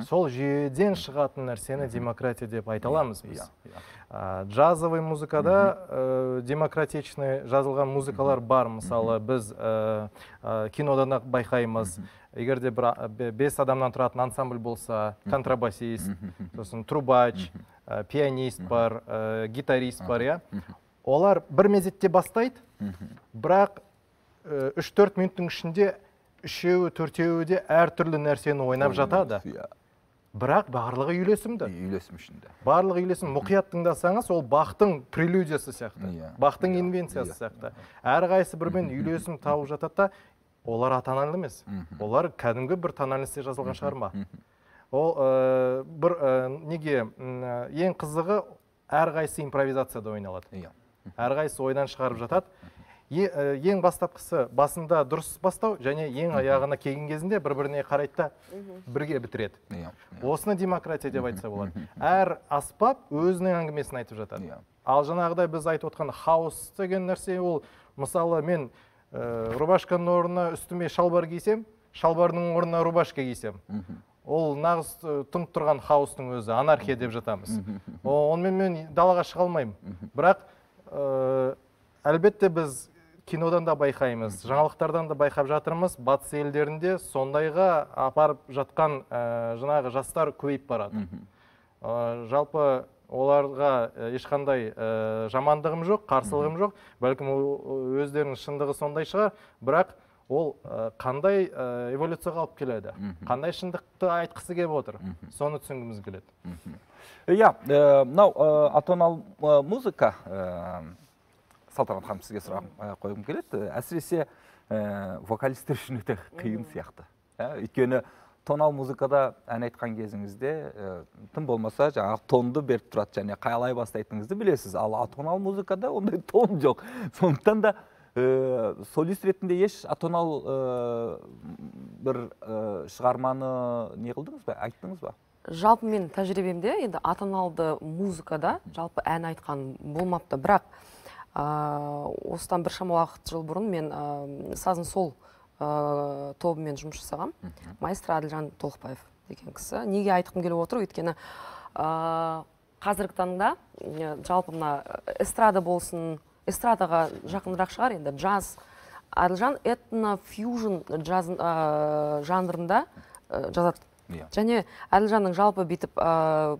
Сол жүйеден шығатын нәрсені демократия деп айта аламыз біз. Иә, иә. А, джазовый музыкада э, демократичный жазылған музыкалар бар. Мысалы біз э, э, кинодан ақ байқаймыз. Егер де бір бес адамнан тұратын ансамбль болса контрабасист сосын трубач пианист бар гитарист бар иә. Олар бір мезетте бастайды. Бірақ үш төрт минуттың ішінде үшеуі төртеуі де әртүрлі нәрсені ойнап жатады. Иә, бірақ барлығы үйлесімді үйлесім ішінде барлық үйлесім. Мұқият тыңдасаңыз ол бақтың прелюдиясы сияқты. Иә. бақтың Иә, инвенциясы сияқты. Әрқайсысы бірімен үйлесім тауып жатады да олар атанал емес. Олар кәдімгі бір тональностьте жазылған шығарма ол ә, бір ә, неге ә, ең қызығы әрқайсысы импровизацияда ойналады. Иә. Әрқайсысы ойдан шығарып жатады. Е- ә, ең бастапқысы басында дұрыс бастау және ең аяғына келген кезінде бір біріне қарайды да бірге бітіреді. Иә осыны демократия деп айтса болады. Әр аспап өзінің әңгімесін айтып жатады. Иә. ал жаңағыдай біз айтып отқан хаос деген нәрсе ол мысалы мен ә, рубашканың орнына үстіме шалбар кисем шалбардың орнына рубашка кисем ол нағыз ә, тұнып тұрған хаостың өзі анархия деп жатамыз. Онымен мен далаға шыға алмаймын. Бірақ ә, әлбетте біз кинодан да байқаймыз жаңалықтардан да байқап жатырмыз. Батыс елдерінде сондайға апарып жатқан ә, жаңағы жастар көбейіп барады. Ә, жалпы оларға ә, ешқандай ә, жамандығым жоқ қарсылығым жоқ. Бәлкім өздерінің шындығы сондай шығар. Бірақ ол ә, қандай ә, эволюцияға алып келеді? Қандай шындықты айтқысы келіп отыр? Соны түсінгіміз келеді. Иә мынау атонал музыка салтанат ханым сізге сұрақ ә, қойғым келеді. Әсіресе ә, вокалистер үшін өте қиын сияқты. Ә, өйткені тонал музыкада ән айтқан кезіңізде ә, тым болмаса жаңағы тонды беріп тұрады және қалай бастайтыныңызды білесіз. Ал атонал музыкада ондай тон жоқ. Сондықтан да ә, солист ретінде еш атонал ә, бір ә, шығарманы не қылдыңыз ба? Айттыңыз ба? Жалпы менің тәжірибемде енді атаналды музыкада жалпы ән айтқан болмапты. Бірақ осыдан біршама уақыт жыл бұрын мен ә, сазын сол ә, тобымен жұмыс жасағам. Маэстро әділжан толықбаев деген кісі. Неге айтқым келіп отыр? Өйткені ә, қазіргі таңда жалпы мына эстрада болсын эстрадаға жақынырақ шығар. Енді джаз. Әділжан этно фьюжн джаз ә, жанрында ә, жазады. Иә. және әділжанның жалпы бүйтіп ә,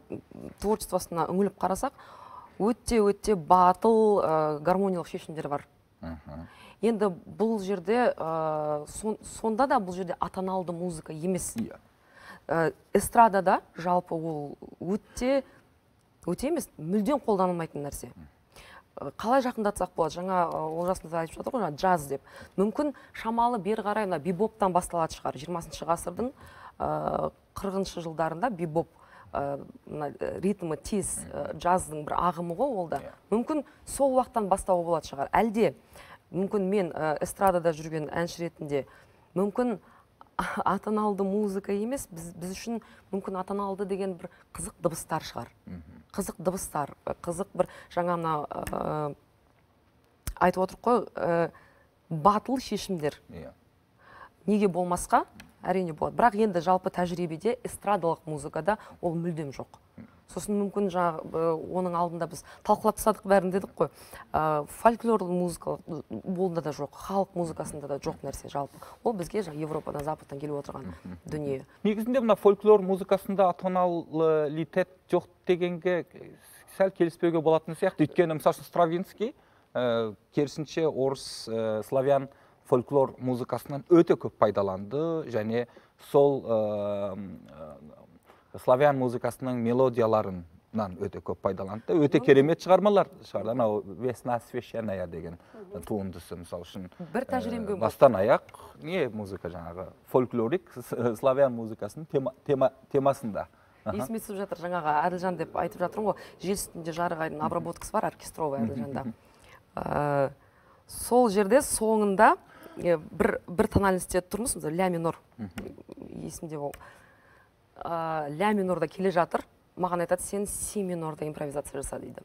творчествосына үңіліп қарасақ өте өте батыл ә, гармониялық шешімдер бар. Енді бұл жерде ә, сон- сонда да бұл жерде атаналды музыка емес. Иә. Ә, эстрадада жалпы ол өте өте емес мүлдем қолданылмайтын нәрсе. Қалай жақындатсақ болады? Жаңа олжас мырза айтып жатыр ғой жаңа джаз деп. Мүмкін шамалы бері қарай мына бибоптан басталатын шығар. Жиырмасыншы ғасырдың қырқыншы жылдарында бибоп мына ә, ритмі тез ә, джаздың бір ағымы ғой ол да мүмкін сол уақыттан бастауға болатын шығар. Әлде мүмкін мен ә, эстрадада жүрген әнші ретінде мүмкін <laughs> атаналды музыка емес біз, біз үшін мүмкін атаналды деген бір қызық дыбыстар шығар. Қызық дыбыстар э, қызық бір жаңа мына э, айтып отырық қой э, батыл шешімдер. Иә. Неге болмасқа? Әрине болады. Бірақ енді жалпы тәжірибеде эстрадалық музыкада ол мүлдем жоқ. Сосын мүмкін жаңағы оның алдында біз талқылап тастадық бәрін дедік қой. Ә, фольклорлық музыкалық болында да жоқ халық музыкасында да жоқ нәрсе жалпы. Ол бізге жаңағы европадан западтан келіп отырған дүние. Негізінде мына фольклор музыкасында атоналитет жоқ дегенге сәл келіспеуге болатын сияқты. Өйткені мысалы үшін стравинский ә, керісінше орыс ә, славян фольклор музыкасынан өте көп пайдаланды және сол ә, ә, славян музыкасының мелодияларынан өте көп пайдаланды. Өте керемет шығармалар шығарды. Анау весна священная деген туындысы мысалы үшін бір ә, тәжірибе бастан аяқ не музыка жаңағы фольклорик славян музыкасының тема, тема, темасында. Есіме түсіп жатыр жаңағы әділжан деп айтып жатырмын ғой. Жел үстінде жарық айдың обработкасы бар оркестровый әділжанда. Ә, сол жерде соңында бір бір тональностьте тұрмыз мысалы ля минор. Есімде ол. Ә, ля минорда келе жатыр. Маған айтады сен си минорда импровизация жаса дейді.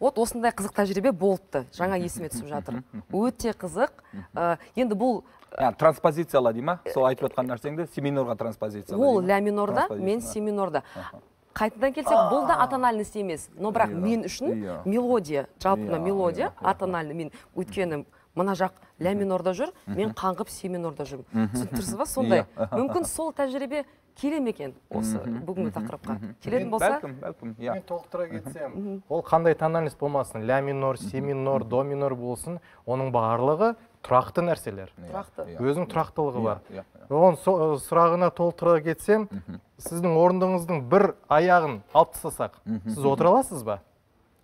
Вот осындай қызық тәжірибе болыпты. Жаңа есіме түсіп жатыр. Өте қызық. Ә, енді бұл яғни транспозицияла дей ма? Сол айтып жатқан нәрсеңді? Си минорға транспозиция ол ля минорда мен си минорда. Қайтадан келсек бұл да атональность емес. Но бірақ Иә, мен үшін иә. мелодия жалпы мына мелодия иә, атональный. Мен өйткені мына жақ ля минорда жүр мен қаңғып си минорда жүрмін. Түсініп тұрсыз ба сондай. Иә. <laughs> мүмкін сол тәжірибе келе ме екен осы бүгінгі тақырыпқа? Келетін болса? бәлкім бәлкім иә. Мен толықтыра кетсем. Ол қандай тональность болмасын? Ля минор си минор до минор болсын. Оның барлығы тұрақты нәрселер. Тұрақты. Иә. өзінің тұрақтылығы бар. Иә, оған сұрағына толықтыра кетсем сіздің орындығыңыздың бір аяғын алып тастасақ сіз отыра аласыз ба?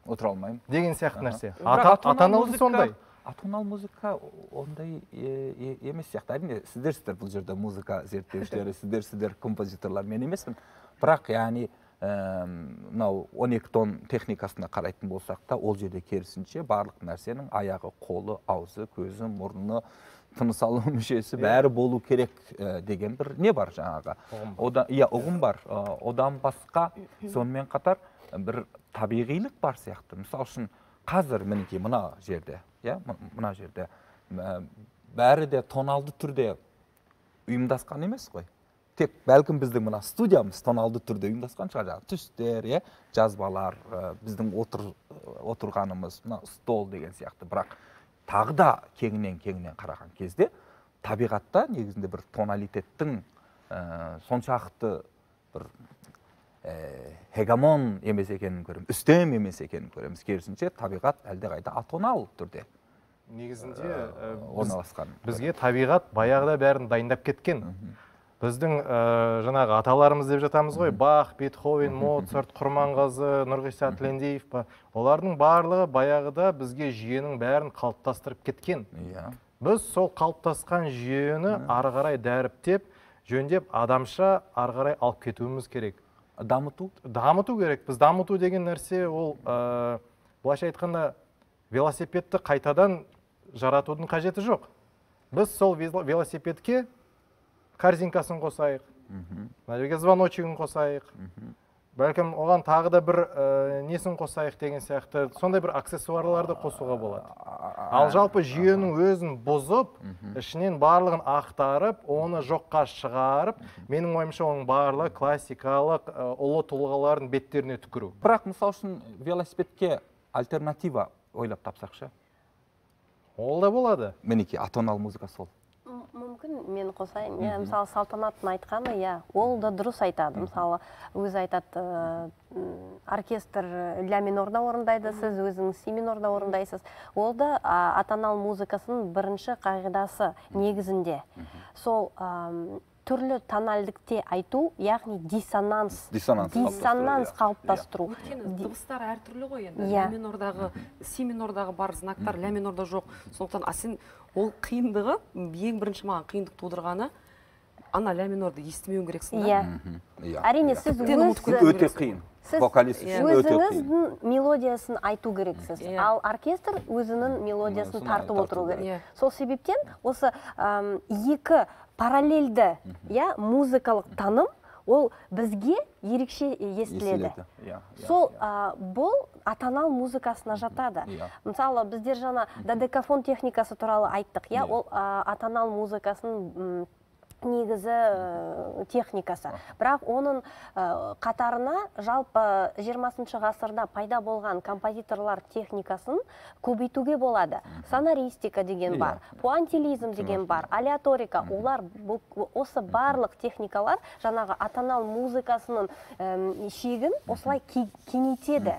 Отыра алмаймын. Деген сияқты нәрсе. Ата музыка- сондай. Атонал музыка ондай емес сияқты. Әрине сіздерсіздер бұл жерде музыка зерттеушілері сіздер сіздер композиторлар мен емеспін. Бірақ яғни мынау он екі тон техникасына қарайтын болсақ та ол жерде керісінше барлық нәрсенің аяғы қолы аузы көзі мұрны тыныс алу <laughs> мүшесі бәрі болу керек ә, деген бір не бар жаңағы? Одан иә ұғым бар. Ә, одан басқа сонымен қатар бір табиғилық бар сияқты. Мысалы үшін қазір мінекей мына жерде иә мына жерде бәрі де тоналды түрде ұйымдасқан емес қой тек бәлкім біздің мына студиямыз тоналды түрде ұйымдасқан шығар жаңағы түстер иә жазбалар біздің отыр, отырғанымыз мына стол деген сияқты бірақ тағы да кеңінен кеңінен қараған кезде табиғатта негізінде бір тоналитеттің ә, соншалықты бір хегамон емес екенін көреміз үстем емес екенін көреміз керісінше табиғат әлдеқайда атонал түрде негізінде орналасқан бізге табиғат баяғыда бәрін дайындап кеткен біздің ә, жаңағы аталарымыз деп жатамыз ғой. бах бетховен моцарт құрманғазы нұрғиса тілендиев па. Олардың барлығы баяғыда бізге жүйенің бәрін қалыптастырып кеткен иә. Біз сол қалыптасқан жүйені ары қарай дәріптеп жөндеп адамша ары қарай алып кетуіміз керек. Дамыту? Дамыту керек. Біз дамыту деген нәрсе ол ә, былайша айтқанда велосипедті қайтадан жаратудың қажеті жоқ. Біз сол вел- велосипедке корзинкасын қосайық. Мына жерге звоночигін қосайық. Бәлкім оған тағы да бір ә, несін қосайық деген сияқты сондай бір аксессуарларды қосуға болады. Ал жалпы жүйенің өзін бұзып ішінен барлығын ақтарып оны жоққа шығарып менің ойымша оның барлығы классикалық ә, ұлы тұлғалардың беттеріне түкіру. Бірақ мысалы үшін велосипедке альтернатива ойлап тапсақшы ол да болады. Мінекей атонал музыка сол. Мен қосайын. Иә мысалы салтанаттың айтқаны иә ол да дұрыс айтады. Мысалы өзі айтады м, оркестр ля минорда орындайды сіз өзіңіз си минорда орындайсыз ол да а, атонал музыкасының бірінші қағидасы негізінде. Сол түрлі тональдікте айту яғни диссонанс Диссонанс қалыптастыру, диссонанс иә. қалыптастыру өйткені дыбыстар әртүрлі ғой енді Иә. ля минордағы си минордағы бар знактар ля минорда жоқ сондықтан а сен ол қиындығы ең бірінші маған қиындық тудырғаны ана ля минорды естімеуің керексің да иә иә әрине иә. сіз өте қиын сіз вокалист үшін өте қиын өзіңіздің мелодиясын айту керексіз Иә. ал оркестр өзінің мелодиясын тартып отыру керек. Иә. сол себептен осы екі параллельді иә музыкалық таным ол бізге ерекше естіледі. Иә, иә, сол а, бұл атанал музыкасына жатады. Иә. мысалы біздер жаңа додекафон техникасы туралы айттық иә Иә. ол атанал музыкасының негізі ә, техникасы. Бірақ оның ә, қатарына жалпы 20 ғасырда пайда болған композиторлар техникасын көбейтуге болады. Сонаристика деген Иә. бар пуантилизм деген бар алеаторика олар бұл- осы барлық техникалар жаңағы атанал музыкасының шегін осылай ке- кеңейтеді.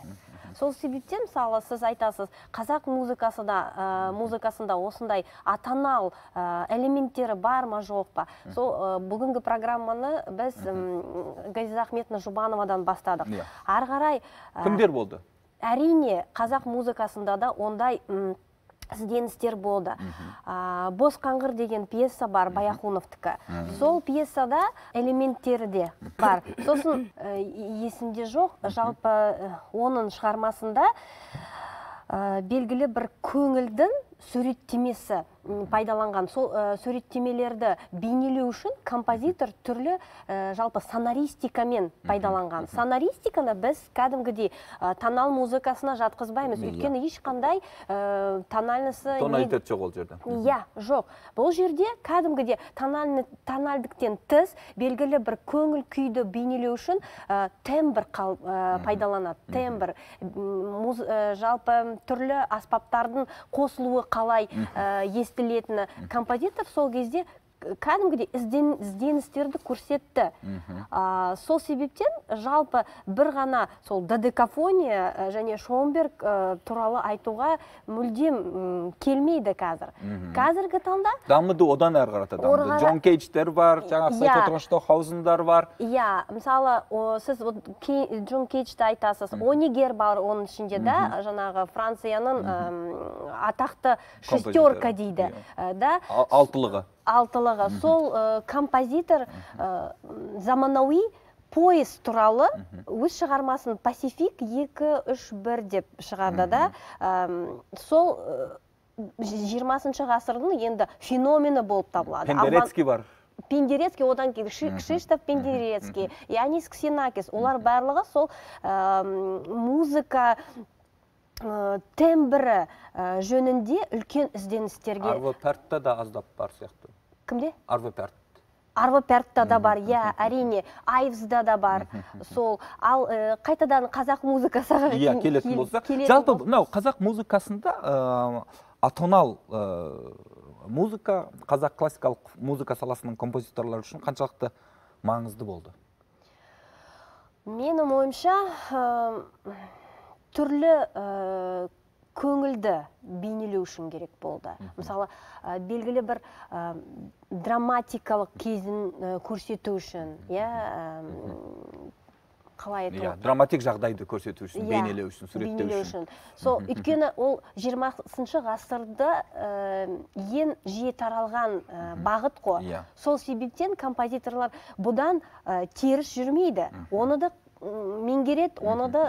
Сол себептен мысалы сіз айтасыз қазақ музыкасы да ә, музыкасында осындай атанал ә, элементтері бар ма жоқ па? Сол ә, бүгінгі программаны біз газиза ахметовна жұбановадан бастадық. Иә. ары қарай ә, кімдер болды? әрине қазақ музыкасында да ондай м, ізденістер болды. А, бос қаңғыр деген пьеса бар баяхуновтікі. Сол пьесада элементтері де бар. Сосын ә, есімде жоқ. Жалпы ә, оның шығармасында ә, белгілі бір көңілдің суреттемесі. Пайдаланған. Сол ә, суреттемелерді бейнелеу үшін композитор түрлі ә, жалпы сонаристикамен пайдаланған. Сонаристиканы біз кәдімгідей ә, тонал музыкасына жатқызбаймыз. Иә. өйткені ешқандай ә, тональнысы жоқ ол жерде. Иә жоқ. Бұл жерде кәдімгідей тональны тональдіктен тыс белгілі бір көңіл күйді бейнелеу үшін ә, тембр қал- ә, пайдаланады. Тембр ә, жалпы түрлі аспаптардың қосылуы қалай ә, естілетіні композитор сол кезде кәдімгідей ізден, ізденістерді көрсетті. А, сол себептен жалпы бір ғана сол додекафония ә, және шомберг ә, туралы айтуға мүлдем келмейді қазір. Қазіргі таңда дамыды одан әрі қарата дамыды. Орғара- джон кейдждер бар жаңағы сіз Иә. айтып отырған штохаузендар бар. Иә мысалы о, сіз вот Кей- джон кейджді айтасыз. Онигер бар оның ішінде да жаңағы францияның атақты шестерка дейді. Иә. Ә, да. Ал- алтылығы. Алтылығы. Сол ә, композитор ә, заманауи поезд туралы өз шығармасын пасифик 2-3-1 деп шығарды да. Әм, сол ә, жиырмасыншы ғасырдың енді феномені болып табылады. Пендерецкий бар. Пендерецкий одан кейін Ши- кшиштоф пендерецкий янис ксенакис. Олар барлығы сол музыка ә, тембрі ә, жөнінде үлкен ізденістерге арво пәртта да аздап бар сияқты. Кімде арво пәрт арво пәртта да бар иә әрине айвзда да бар сол. Ал ә, қайтадан қазақ музыкасына иә кел- келетін кел- болса келетін жалпы мынау қазақ музыкасында атонал музыка қазақ классикалық музыка саласының композиторлары үшін қаншалықты маңызды болды? Менің ойымша түрлі ә, көңілді бейнелеу үшін керек болды. Мысалы ә, белгілі бір ә, драматикалық кезін көрсету үшін иә қалай айту? Иә драматик жағдайды көрсету үшін Иә, бейнелеу үшін суреттеу үшін. сол өйткені ол жиырмасыншы ғасырда ә, ең жиі таралған ә, бағыт қой. Иә. сол себептен композиторлар бұдан ә, теріс жүрмейді. Оны да меңгереді оны да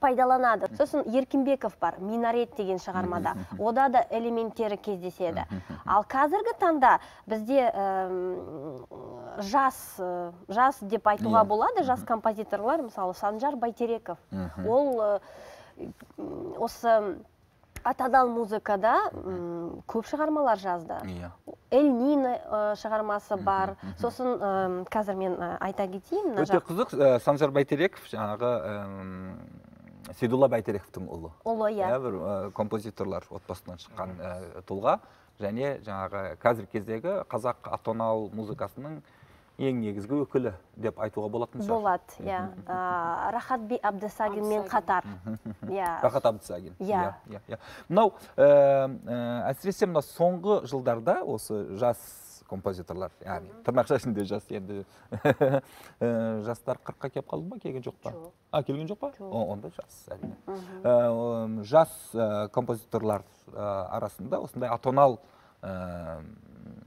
пайдаланады. Сосын еркінбеков бар минарет деген шығармада. Ода да элементтері кездеседі. Ал қазіргі таңда бізде әм, жас ә, жас деп айтуға Иә. болады жас композиторлар. Мысалы санжар байтереков ол ә, осы атадал музыкада көп шығармалар жазды. Иә. Эль нина ә, шығармасы бар. сосын ә, қазір мен ә, айта кетейін өте қызық ә, санжар бәйтереков жаңағы сейдулла бәйтерековтің ұлы. Ұлы иә иә. бір композиторлар отбасынан шыққан тұлға. Және жаңағы қазіргі кездегі қазақ атонал музыкасының ең негізгі өкілі деп айтуға болатын шығар. Болады иә. Ә, рахат би абдысагинмен қатар иә. Рахат Иә. иә иә мынау әсіресе мына соңғы жылдарда осы жас композиторлар. Яғни тырнақша ішінде жас енді. Ә, <laughs> жастар қырыққа келіп қалды ма? Келген жоқ па? Жоқ. а келген жоқ па? О, онда жас әрине. Ә, жас ә, композиторлар арасында осындай атонал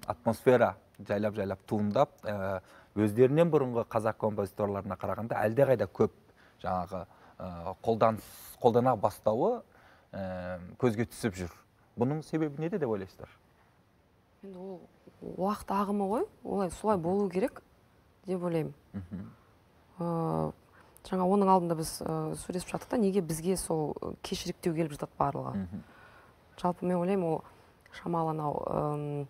атмосфера жайлап жайлап туындап өздерінен бұрынғы қазақ композиторларына қарағанда әлдеқайда көп жаңағы қолданыс қолдана бастауы көзге түсіп жүр. Бұның себебі неде деп ойлайсыздар? Енді ол уақыт ағымы ғой. Олай солай болу керек деп ойлаймын. Э, жаңа оның алдында біз э, сөйлесіп жаттық та неге бізге сол э, кешіріктеу келіп жатады барлығы? Жалпы мен ойлаймын ол шамалы анау ым,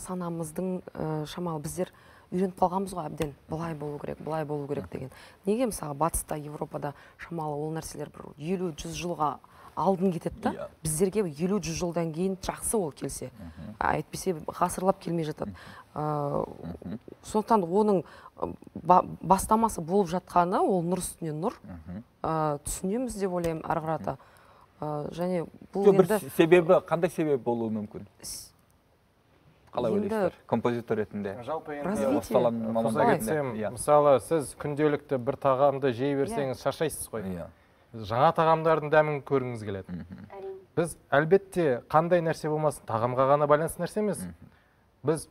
санамыздың ә, шамалы біздер үйреніп қалғанбыз ғой әбден. Былай болу керек былай болу керек деген. Неге мысалы батыста европада шамалы ол нәрселер бір елу жүз жылға алдын кетеді да. Иә. біздерге елу жүз жылдан кейін жақсы ол келсе. Әйтпесе ғасырлап келмей жатады. Ә, сондықтан оның ба- бастамасы болып жатқаны ол нұр үстіне нұр. Ә, түсінеміз деп ойлаймын ары қарата. Ә, және бұл жоқ бір енді себебі қандай себеп болуы мүмкін? Қалай ойлайсыздар? Композитор ретінде? Жалпы иә. мысалы сіз күнделікті бір тағамды жей берсеңіз шаршайсыз ғой. Иә. Жаңа тағамдардың дәмін көргіңіз келеді. Біз әлбетте қандай нәрсе болмасын тағамға ғана байланысты нәрсе емес. Біз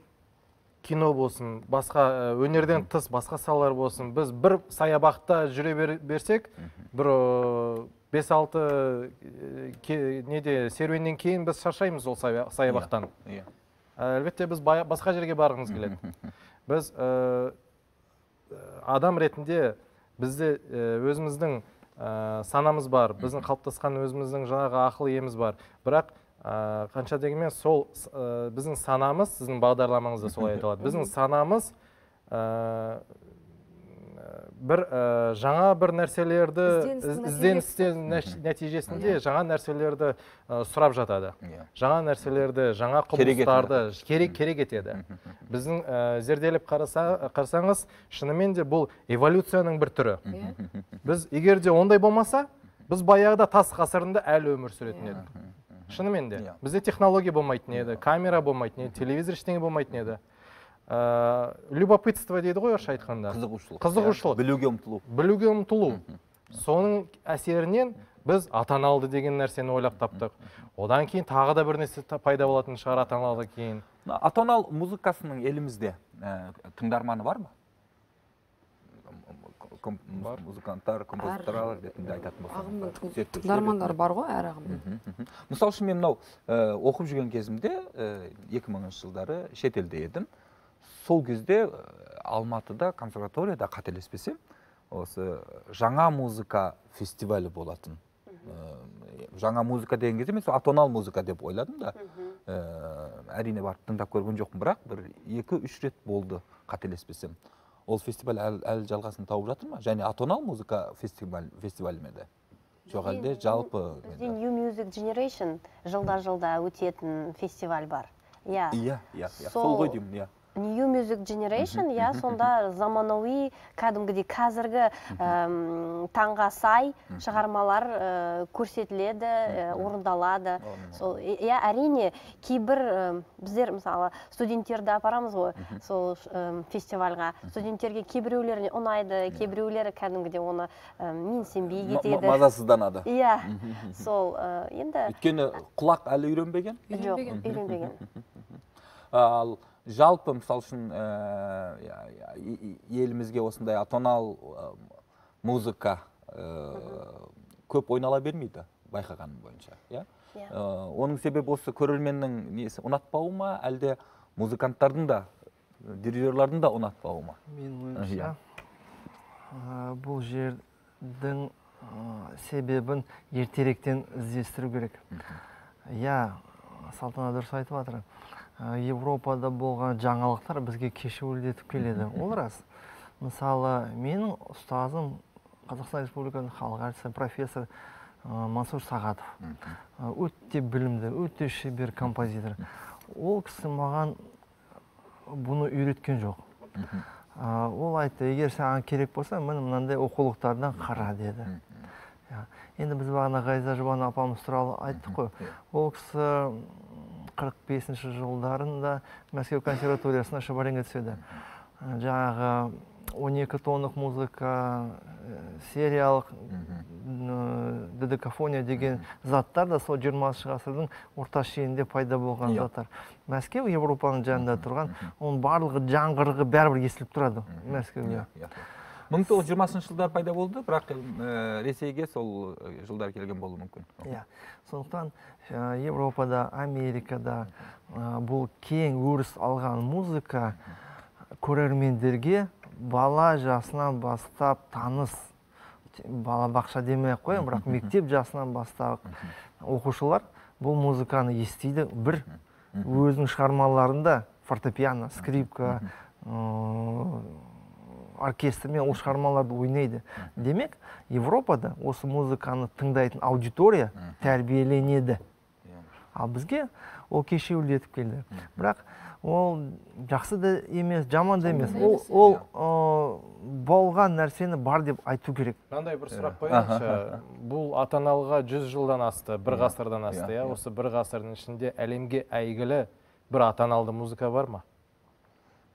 кино болсын басқа ә, өнерден тыс басқа салалар болсын біз бір саябақта жүре бер- берсек бір ә, бес алты ә, неде серуеннен кейін біз шаршаймыз ол сая- саябақтан. Иә әлбетте біз бая- басқа жерге барғымыз келеді. Біз ә, адам ретінде бізде ә, өзіміздің ә, санамыз бар біздің қалыптасқан өзіміздің жаңағы ақыл иеміз бар. Бірақ ә, қанша дегенмен сол ә, біздің санамыз сіздің бағдарламаңызда солай айтылады. <laughs> Біздің санамыз ә, бір ә, жаңа бір нәрселерді ізденістен нәтижесінде жаңа нәрселерді ә, сұрап жатады. Иә. Жаңа нәрселерді жаңа құбылыстарды керек керек етеді. Біздің ә, зерделеп қараса, қарасаңыз шынымен де бұл эволюцияның бір түрі. Біз егер де ондай болмаса біз баяғыда тас ғасырында әлі өмір сүретін едік. Шынымен де. Иә. бізде технология болмайтын еді камера болмайтын еді телевизор ештеңе болмайтын еді. Ә, любопытство дейді ғой орысша айтқанда қызығушылық. Қызығушылық. білуге ұмтылу. Білуге ұмтылу. Соның әсерінен біз ата аналды деген нәрсені ойлап таптық. одан кейін тағы да бір нәрсе пайда болатын шығар ата аналдан кейін. Мына атонал музыкасының елімізде ә, тыңдарманы бар ма? Ком- музыканттар композиторлар ретінде айтатын болсақ тыңдармандары бар ғой әр ағымның мысалы үшін мен мынау оқып жүрген кезімде ә, 2000 жылдары шетелде едім. Сол кезде ә, алматыда консерваторияда қателеспесем осы жаңа музыка фестивалі болатын. Ә, жаңа музыка деген кезде мен сол атонал музыка деп ойладым да. Ә, әрине барып тыңдап көрген жоқпын бірақ бір екі үш рет болды қателеспесем. Ол фестиваль әлі, әлі жалғасын тауып жатыр ма? Және атонал музыка фестиваль фестивалі ме де? Жоқ әлде жалпы бізде new music generation жылда жылда өтетін фестиваль бар. Иә. Иә иә иә. Сол Сол- ғой деймін иә. New music generation иә сонда заманауи кәдімгідей қазіргі әм, таңға сай шығармалар ә, көрсетіледі ә, орындалады. Сол иә әрине кейбір ә, біздер мысалы студенттерді апарамыз ғой сол фестивальға. Студенттерге кейбіреулеріне ұнайды кейбіреулері кәдімгідей оны ә, менсінбей М- м- кетеді. мазасызданады. <laughs> Иә. Сол ә, енді өйткені құлақ әлі үйренбеген? Жоқ үйренбеген. ал жалпы мысалы үшін ә, иә, иә, и- елімізге осындай атонал ә, музыка ә, көп ойнала бермейді байқағаным бойынша иә? Иә. Ә, оның себебі осы көрерменнің несі ұнатпауы ма әлде музыканттардың да дирижерлардың да ұнатпауы ма? Менің Иә. ойымша ә, бұл жердің ә, себебін ертеректен іздестіру керек. Иә салтанат дұрыс айтып жатыр европада болған жаңалықтар бізге кешеуілдетіп келеді. <laughs> Ол рас. Мысалы менің ұстазым қазақстан республикасының халық әртісі профессор ә, мансұр сағатов. Ә, өте білімді өте шебер композитор. Ол кісі маған бұны үйреткен жоқ. Ол айтты егер саған керек болса міне мынандай оқулықтардан қара деді. Иә. енді біз бағана ғайза жұбан апамыз туралы айттық қой ол кісі қырық бесінші жылдарында мәскеу консерваториясына шабаренге түседі жаңағы 12 тоннық музыка э, сериялық м, додекафония деген заттар да сол 20 ғасырдың орта шенінде пайда болған заттар. Мәскеу европаның жанында тұрған оның барлығы жаңғырығы бәрібір естіліп тұрады мәскеуде. Иә мың тоғыз жүз жиырмасыншы жылдар пайда болды бірақ ә, ресейге сол ә, жылдар келген болуы мүмкін. Иә. Сондықтан ә, европада америкада ә, бұл кең өріс алған музыка көрермендерге бала жасынан бастап таныс балабақша демей ақ қояйын бірақ <laughs> мектеп жасынан бастап оқушылар бұл музыканы естиді. Бір өзінің шығармаларында фортепиано скрипка оркестрмен ол шығармаларды ойнайды. Демек европада осы музыканы тыңдайтын аудитория тәрбиеленеді. Ал бізге ол кешеуілдетіп келді. Бірақ ол жақсы да емес жаман да емес. Ол ол ы, болған нәрсені бар деп айту керек. Мынандай бір сұрақ Аха, қояйыншы <laughs> бұл ата аналға жүз жылдан асты бір ғасырдан асты иә, иә? осы бір ғасырдың ішінде әлемге әйгілі бір ата аналды музыка бар ма?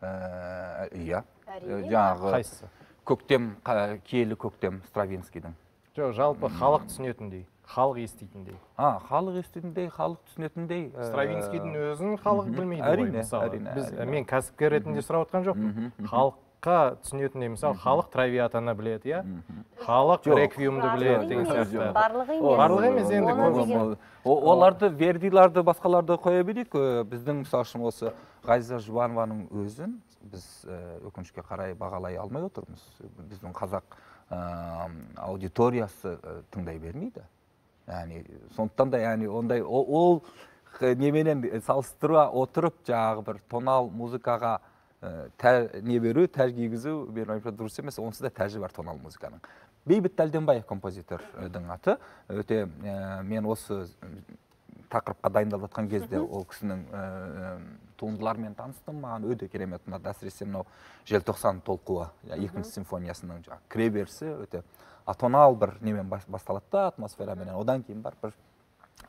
Ә, иә. Әрине Ә, жаңағы қайсысы? көктем киелі көктем стравинскийдің. Жоқ жалпы халық түсінетіндей халық еститіндей. А халық еститіндей халық түсінетіндей ә, стравинскийдің өзін халық білмейді ғой Әрине, мысалы. әрине, біз мен кәсіпкер ретінде сұрап отқан жоқпын. Халыққа түсінетіндей мысалы халық травиатаны біледі иә? Халық Жоқ. реквиемді біледі деген сияқты. емес, барлығы емес. О, барлығы емес енді оларды вердиларды басқаларды қоя берейік. Э, біздің мысалы үшін осы ғазиза жұбанованың өзін біз э, өкінішке қарай бағалай алмай отырмыз. Біздің қазақ э, аудиториясы э, тыңдай бермейді. Яғни сондықтан да яғни ондай ол х- неменен салыстыра отырып жаңағы бір тонал музыкаға тә- не беру тәж кигізу менің ойымша дұрыс емес онсыз да тәжі бар тонал музыканың. Бейбіт дәлденбаев композитордың аты. Өте мен осы тақырыпқа дайындалып жатқан кезде ол кісінің туындыларымен таныстым маған өте керемет ұнады әсіресе мынау желтоқсан толқуы иә, екінші симфониясының жаңағы кіреберісі өте атонал бір немен бас- басталады да атмосфераменен одан кейін барып бір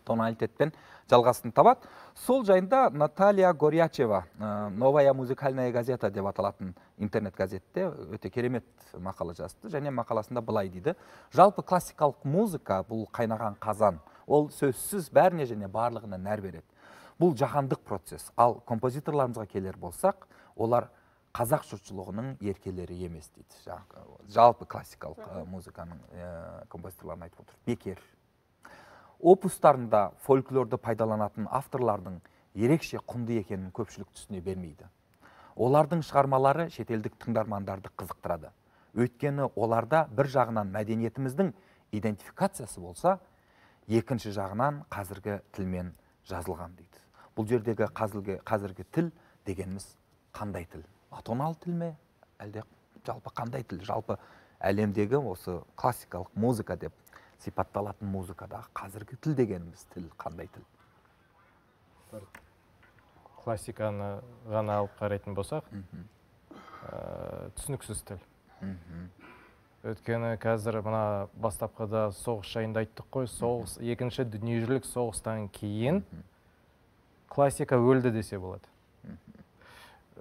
тоналитетпен жалғасын табады. Сол жайында наталья горячева новая музыкальная газета деп аталатын интернет газетте өте керемет мақала жазды және мақаласында былай дейді. Жалпы классикалық музыка бұл қайнаған қазан ол сөзсіз бәріне және барлығына нәр береді. Бұл жаһандық процесс. Ал композиторларымызға келер болсақ олар қазақ жұртшылығының еркелері емес дейді. Жалпы классикалық музыканың композиторларын айтып отыр бекер. Опустарында фольклорды пайдаланатын авторлардың ерекше құнды екенін көпшілік түсіне бермейді. Олардың шығармалары шетелдік тыңдармандарды қызықтырады. Өйткені оларда бір жағынан мәдениетіміздің идентификациясы болса екінші жағынан қазіргі тілмен жазылған дейді. Бұл жердегі қазіргі, қазіргі тіл дегеніміз қандай тіл? Атонал тіл ме? Әлде жалпы қандай тіл? Жалпы әлемдегі осы классикалық музыка деп сипатталатын музыкадағы қазіргі тіл дегеніміз тіл қандай тіл? Классиканы ғана алып қарайтын болсақ ә, түсініксіз тіл. Өйткені қазір мына бастапқыда соғыс жайында айттық қой. Соғыс екінші дүниежүзілік соғыстан кейін классика өлді десе болады.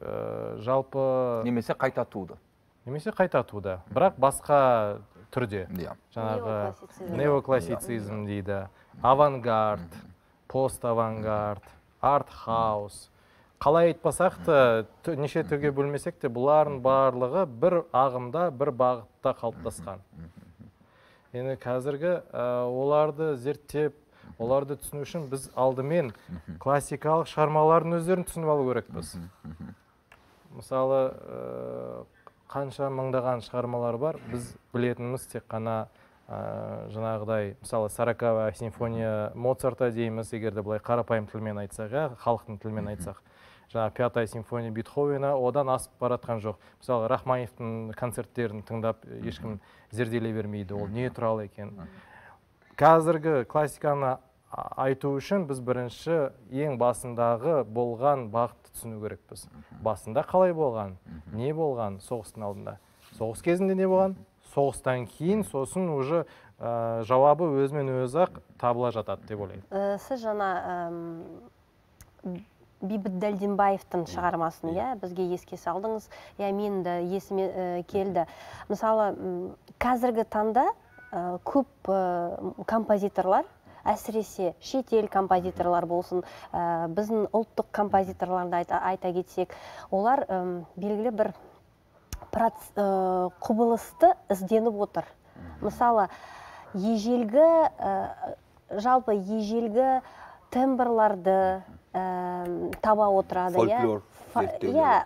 Ә, жалпы немесе қайта туды. Немесе қайта туды. Бірақ басқа түрде. Иә. Жаңағы Неоклассицизм. неоклассицизм дейді. Авангард пост авангард арт хаус. Қалай айтпасақ та неше түрге бөлмесек те бұлардың барлығы бір ағымда бір бағытта қалыптасқан. Енді қазіргі ә, оларды зерттеп оларды түсіну үшін біз алдымен классикалық шығармалардың өздерін түсініп алу керекпіз. Мысалы ә, қанша мыңдаған шығармалар бар біз білетініміз тек қана ә, жаңағыдай мысалы сороковая симфония моцарта дейміз егер де былай қарапайым тілмен айтсақ иә халықтың тілімен айтсақ. Жаңағы пятая симфония бетховена одан асып бара жатқан жоқ. Мысалы рахмаевтың концерттерін тыңдап ешкім зерделей бермейді ол не туралы екен. Қазіргі классиканы айту үшін біз бірінші ең басындағы болған бағытты түсіну керекпіз. Басында қалай болған? Не болған? Соғыстың алдында. Соғыс кезінде не болған? Соғыстан кейін сосын уже ә, жауабы өзімен өзі ақ табыла жатады деп ойлаймын. Э, сіз жаңа эм, бейбіт дәлденбаевтың шығармасын иә бізге еске салдыңыз. Иә мен де есіме э, келді. Мысалы қазіргі таңда э, көп композиторлар әсіресе шетел композиторлар болсын ә, біздің ұлттық композиторларды айта, айта кетсек олар белгілі бір проц- э, құбылысты ізденіп отыр. Мысалы ежелгі э, жалпы ежелгі тембрларды э, таба отырады иә? Фольклор. Иә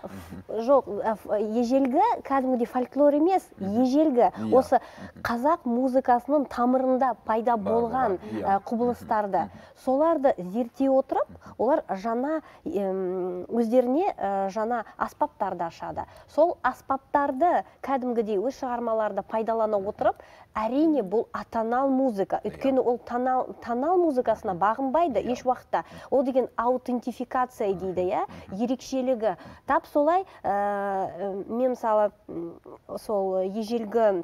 жоқ ф- ежелгі кәдімгідей фольклор емес ежелгі Иә. осы қазақ музыкасының тамырында пайда болған иә. ә, құбылыстарды. Соларды зерттей отырып олар жаңа өздеріне ә, жаңа аспаптарды ашады. Сол аспаптарды кәдімгідей өз шығармаларда пайдалана отырып әрине бұл атанал музыка. Өйткені ол танал, танал музыкасына бағынбайды еш уақытта. Ол деген аутентификация дейді иә. Тап солай ә, мен мысалы сол ежелгі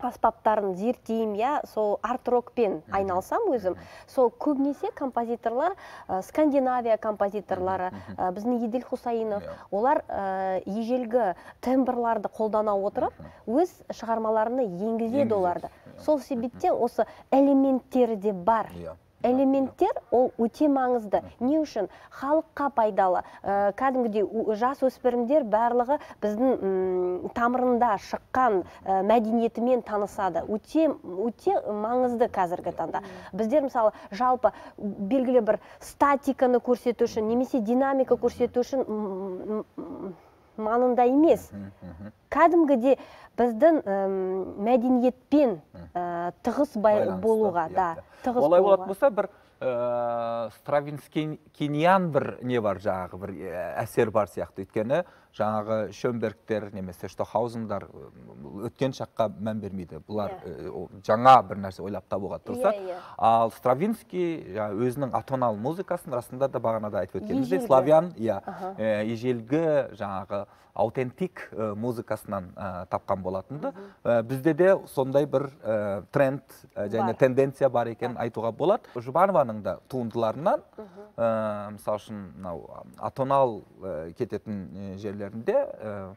аспаптарын зерттеймін иә сол арт рокпен айналсам өзім. Сол көбінесе композиторлар ә, скандинавия композиторлары ә, біздің еділ хусайынов олар ә, ежелгі тембрларды қолдана отырып өз шығармаларына енгізеді оларды. Сол себептен осы элементтері де бар. Иә. Элементтер ол өте маңызды. Не үшін? Халыққа пайдалы. Ә, кәдімгідей у- жас өспірімдер барлығы біздің м, тамырында шыққан ә, мәдениетімен танысады. Өте өте маңызды қазіргі таңда. Біздер мысалы жалпы белгілі бір статиканы көрсету үшін немесе динамика көрсету үшін маңында емес. Кәдімгіде біздің мәдениетпен ә, тығыз бай- болуға да тығыз олай болатын болса бір ә, стравинскийниан бір не бар жаңағы бір әсер бар сияқты. Өйткені жаңағы шönбергтер немесе штохаузендар өткен шаққа мән бермейді. Бұлар ә, о- жаңа бір нәрсе ойлап табуға тырысады Иә, иә. ал стравинский өзінің атонал музыкасын расында да бағанада айтып өткеніміздей славян иә. Ежелгі жаңағы аутентик музыкасынан ә, тапқан болатынды. Ә, бізде де сондай бір ә, тренд және тенденция бар екенін айтуға болады. Жұбанованың да туындыларынан мысалы үшін мынау атонал кететін ә, жерлерінде ә,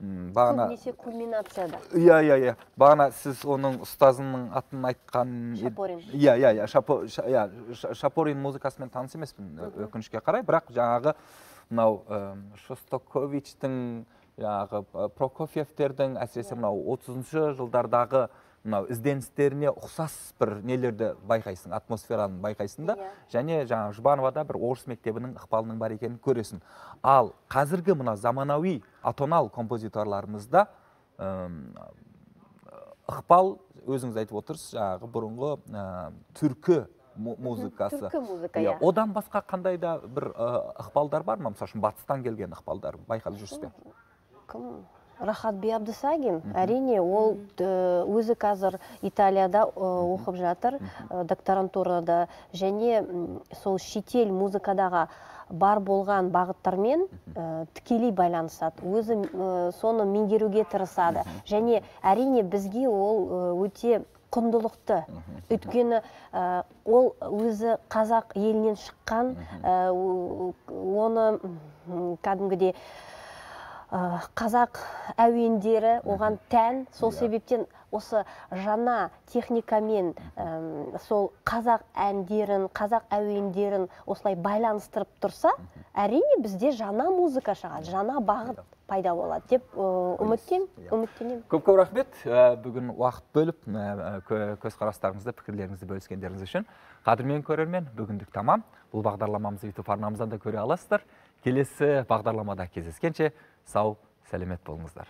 м, бағана көбінесе кульминацияда. Иә иә иә. Бағана сіз оның ұстазының атын айтқан Шапорин. иә иә иә. Иә, Ша- шапорин музыкасымен таныс емеспін өкінішке қарай. Бірақ жаңағы мынау шостаковичтің жаңағы прокофьевтердің әсіресе мынау отызыншы жылдардағы мынау ізденістеріне ұқсас бір нелерді байқайсың атмосфераны байқайсың да. Және жаңағы жұбановада бір орыс мектебінің ықпалының бар екенін көресің. Ал қазіргі мына заманауи атонал композиторларымызда ым, ықпал өзіңіз айтып отырсыз жаңағы бұрынғы ә, түркі му- музыкасы. Түркі музыка, Иә, иә. одан басқа қандай да бір ықпалдар бар ма? Мысалы үшін батыстан келген ықпалдар байқап жүрсіз бе? Кім? Рахатби абдысагин әрине ол өзі қазір италияда оқып жатыр докторантурада. Және сол шетел музыкадағы бар болған бағыттармен э, тікелей байланысады. Өзі э, соны меңгеруге тырысады. Және әрине бізге ол өте құндылықты. Өйткені э, ол өзі қазақ елінен шыққан оны кәдімгідей ә, қазақ әуендері оған тән. Сол себептен осы жаңа техникамен әм, сол қазақ әндерін қазақ әуендерін осылай байланыстырып тұрса әрине бізде жаңа музыка шығады жаңа бағыт пайда. болады деп ә, үміттенемін үміттенемін. Көп көп рахмет. Ә, бүгін уақыт бөліп ә, кө- көзқарастарыңызды пікірлеріңізді бөліскендеріңіз үшін қадірмен көрермен бүгіндік тамам. Бұл бағдарламамызды ютуб арнамыздан да көре аласыздар. Келесі бағдарламада кездескенше сау сәлемет болыңыздар.